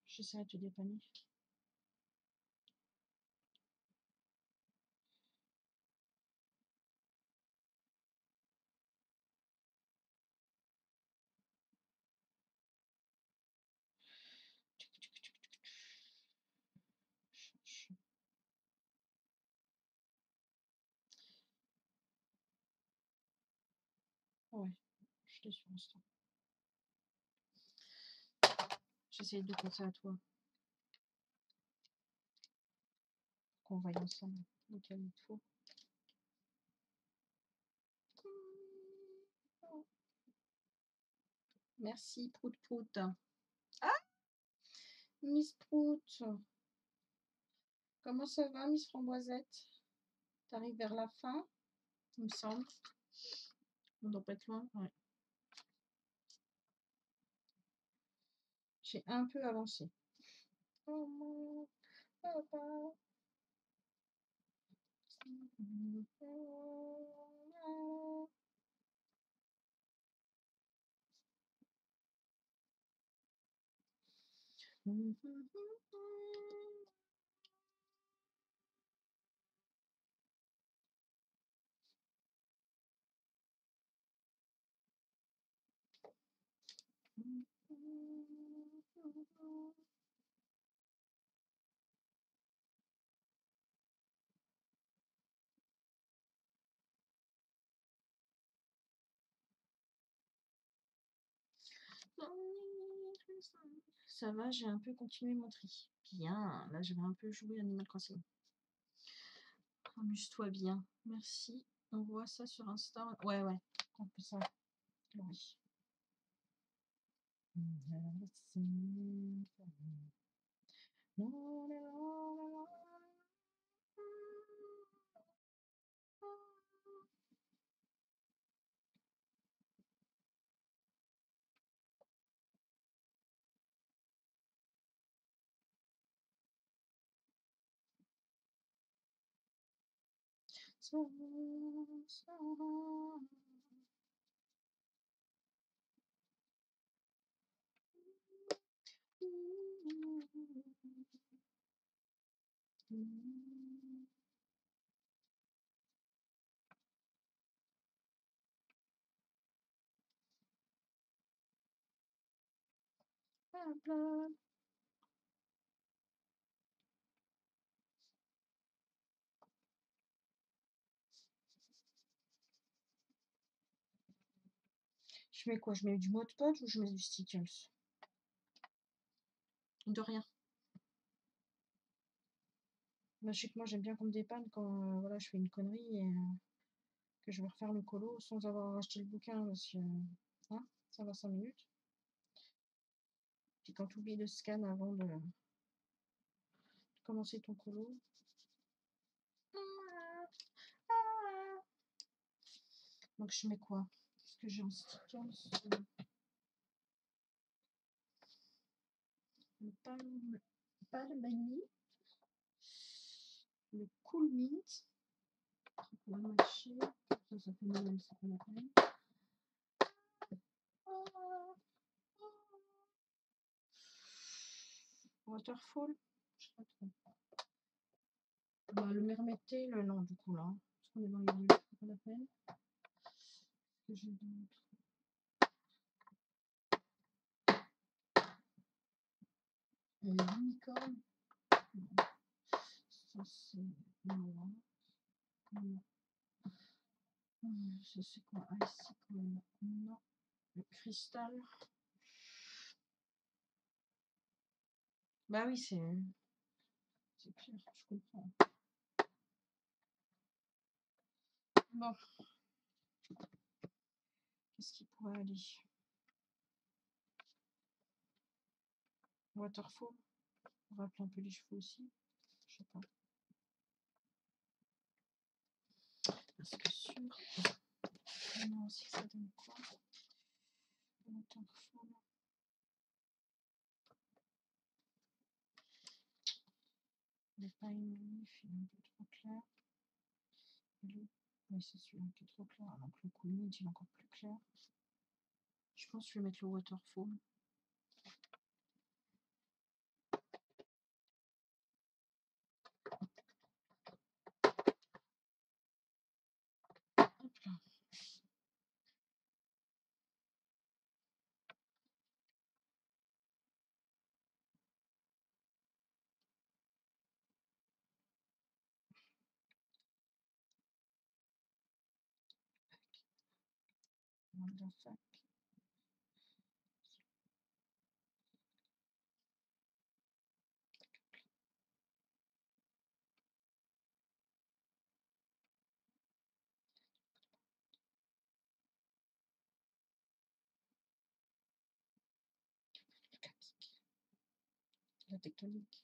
A: J'essaierai de te dépanner. Ouais, je l'ai sur l'instant. J'essaie de penser à toi? Qu'on vaille ensemble lequel il. Merci, Prout Prout. Ah Miss Prout. Comment ça va, Miss Framboisette? T'arrives vers la fin, il me semble. On doit pas être loin. J'ai un peu avancé. Oh mon papa. Ça va, j'ai un peu continué mon tri. Bien, là je vais un peu jouer Animal Crossing. Amuse-toi bien. Merci. On voit ça sur Insta. Ouais, ouais. On peut ça. Oui. So, so. Je mets quoi? Je mets du mot de pote ou je mets du stickers? De rien. Bah, je que moi j'aime bien qu'on me dépanne quand euh, voilà, je fais une connerie et euh, que je vais refaire le colo sans avoir acheté le bouquin parce que hein, ça va 5 minutes. Puis quand tu oublies de scan avant de, commencer ton colo. Donc je mets quoi? Est-ce que j'ai un sticker Le palme, palmani, le cool mint, le matcher, ça, ça fait Noël, c'est pas la peine. Waterfall, je sais pas trop. Bah, le mermété, le non du coup là, parce qu'on est dans les deux, c'est pas la peine. que j'ai d'autre? Euh, L'unicorne. C'est c'est quoi. Non. Le cristal. Bah oui, c'est. C'est clair, je comprends. Bon. Qu'est-ce qui pourrait aller? Waterfall. On va appeler un peu les cheveux aussi. Je sais pas. Parce que sur. Non, si ça donne quoi? Le Leaf, il est un peu trop clair. Oui, c'est celui-là qui est trop clair. Donc le Cool il est encore plus clair. Je pense que je vais mettre le Waterfall. 105. La tectonique.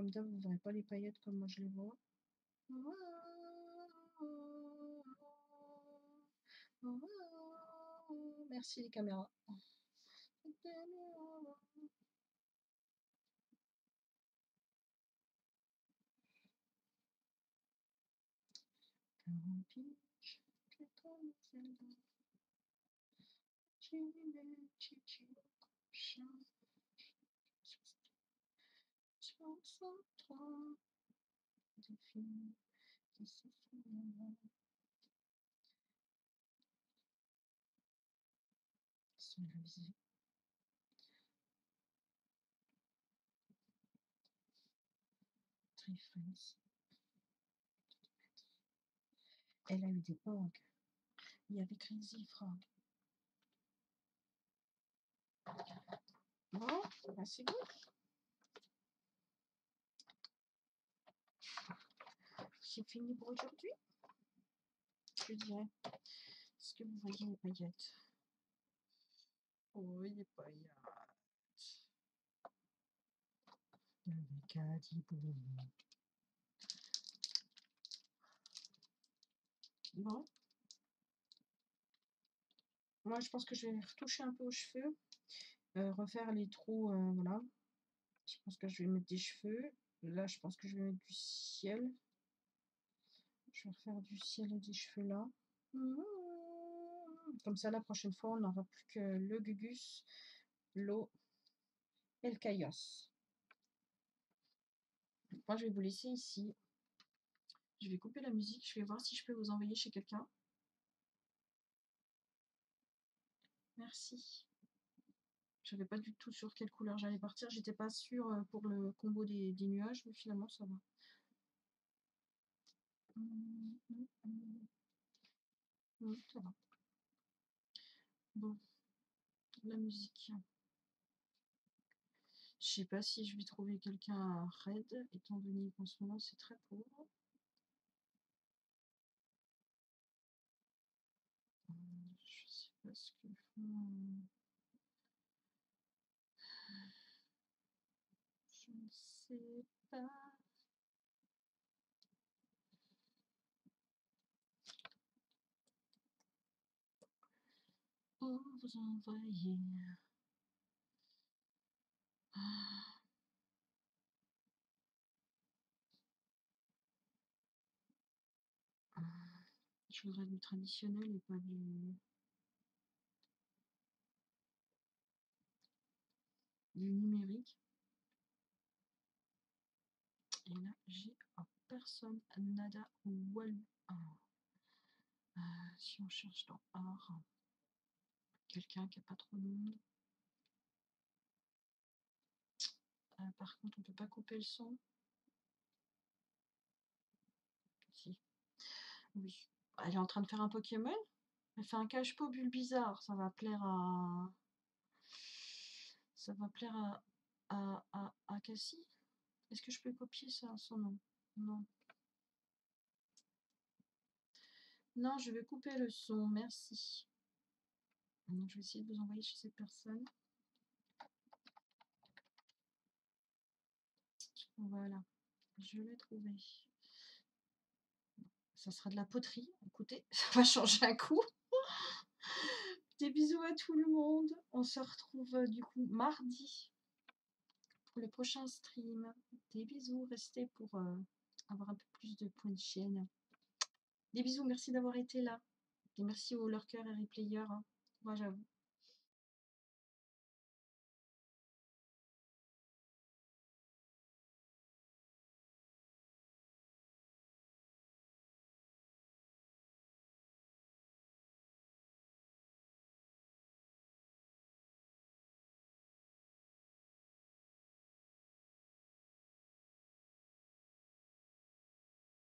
A: Comme ça, vous ne verrez pas les paillettes comme moi je les vois. Merci les caméras. Elle a eu des bugs. Il y avait Crazy Frog. Bon. C'est fini pour aujourd'hui. Je dirais. Est-ce que vous voyez les paillettes Oui, les paillettes. Bon. Moi, je pense que je vais retoucher un peu aux cheveux. Euh, refaire les trous, euh, voilà. Je pense que je vais mettre des cheveux. Là, je pense que je vais mettre du ciel. Je vais refaire du ciel et des cheveux là. Comme ça, la prochaine fois, on n'aura plus que le gugus, l'eau et le caillos. Moi, je vais vous laisser ici. Je vais couper la musique. Je vais voir si je peux vous envoyer chez quelqu'un. Merci. Je savais pas du tout sur quelle couleur j'allais partir. J'étais pas sûre euh, pour le combo des, nuages, mais finalement ça va. Mmh, mmh, mmh. ça va. Bon, la musique. Je sais pas si je vais trouver quelqu'un à raid, étant donné qu'en ce moment c'est très pauvre. Je sais pas ce qu'ils font. Je ne sais pas. Vous envoyer. Je voudrais du traditionnel et pas du... numérique. Et là, j'ai personne, nada, walou. Euh, si on cherche dans art, quelqu'un qui n'a pas trop de monde. Euh, par contre, on peut pas couper le son. Oui. Elle est en train de faire un Pokémon? Elle fait un cache-pot bulle bizarre. Ça va plaire à. Ça va plaire à. à, à, à Cassie? Est-ce que je peux copier ça, son nom? Non. Non, je vais couper le son. Merci. Je vais essayer de vous envoyer chez cette personne. Voilà, je l'ai trouvé. Ça sera de la poterie. Écoutez, <laughs> ça va changer un coup. Des bisous à tout le monde. On se retrouve euh, du coup mardi pour le prochain stream. Des bisous. Restez pour euh, avoir un peu plus de points de chaîne. Des bisous. Merci d'avoir été là. Et merci aux lurkers et replayers. Moi, j'avoue.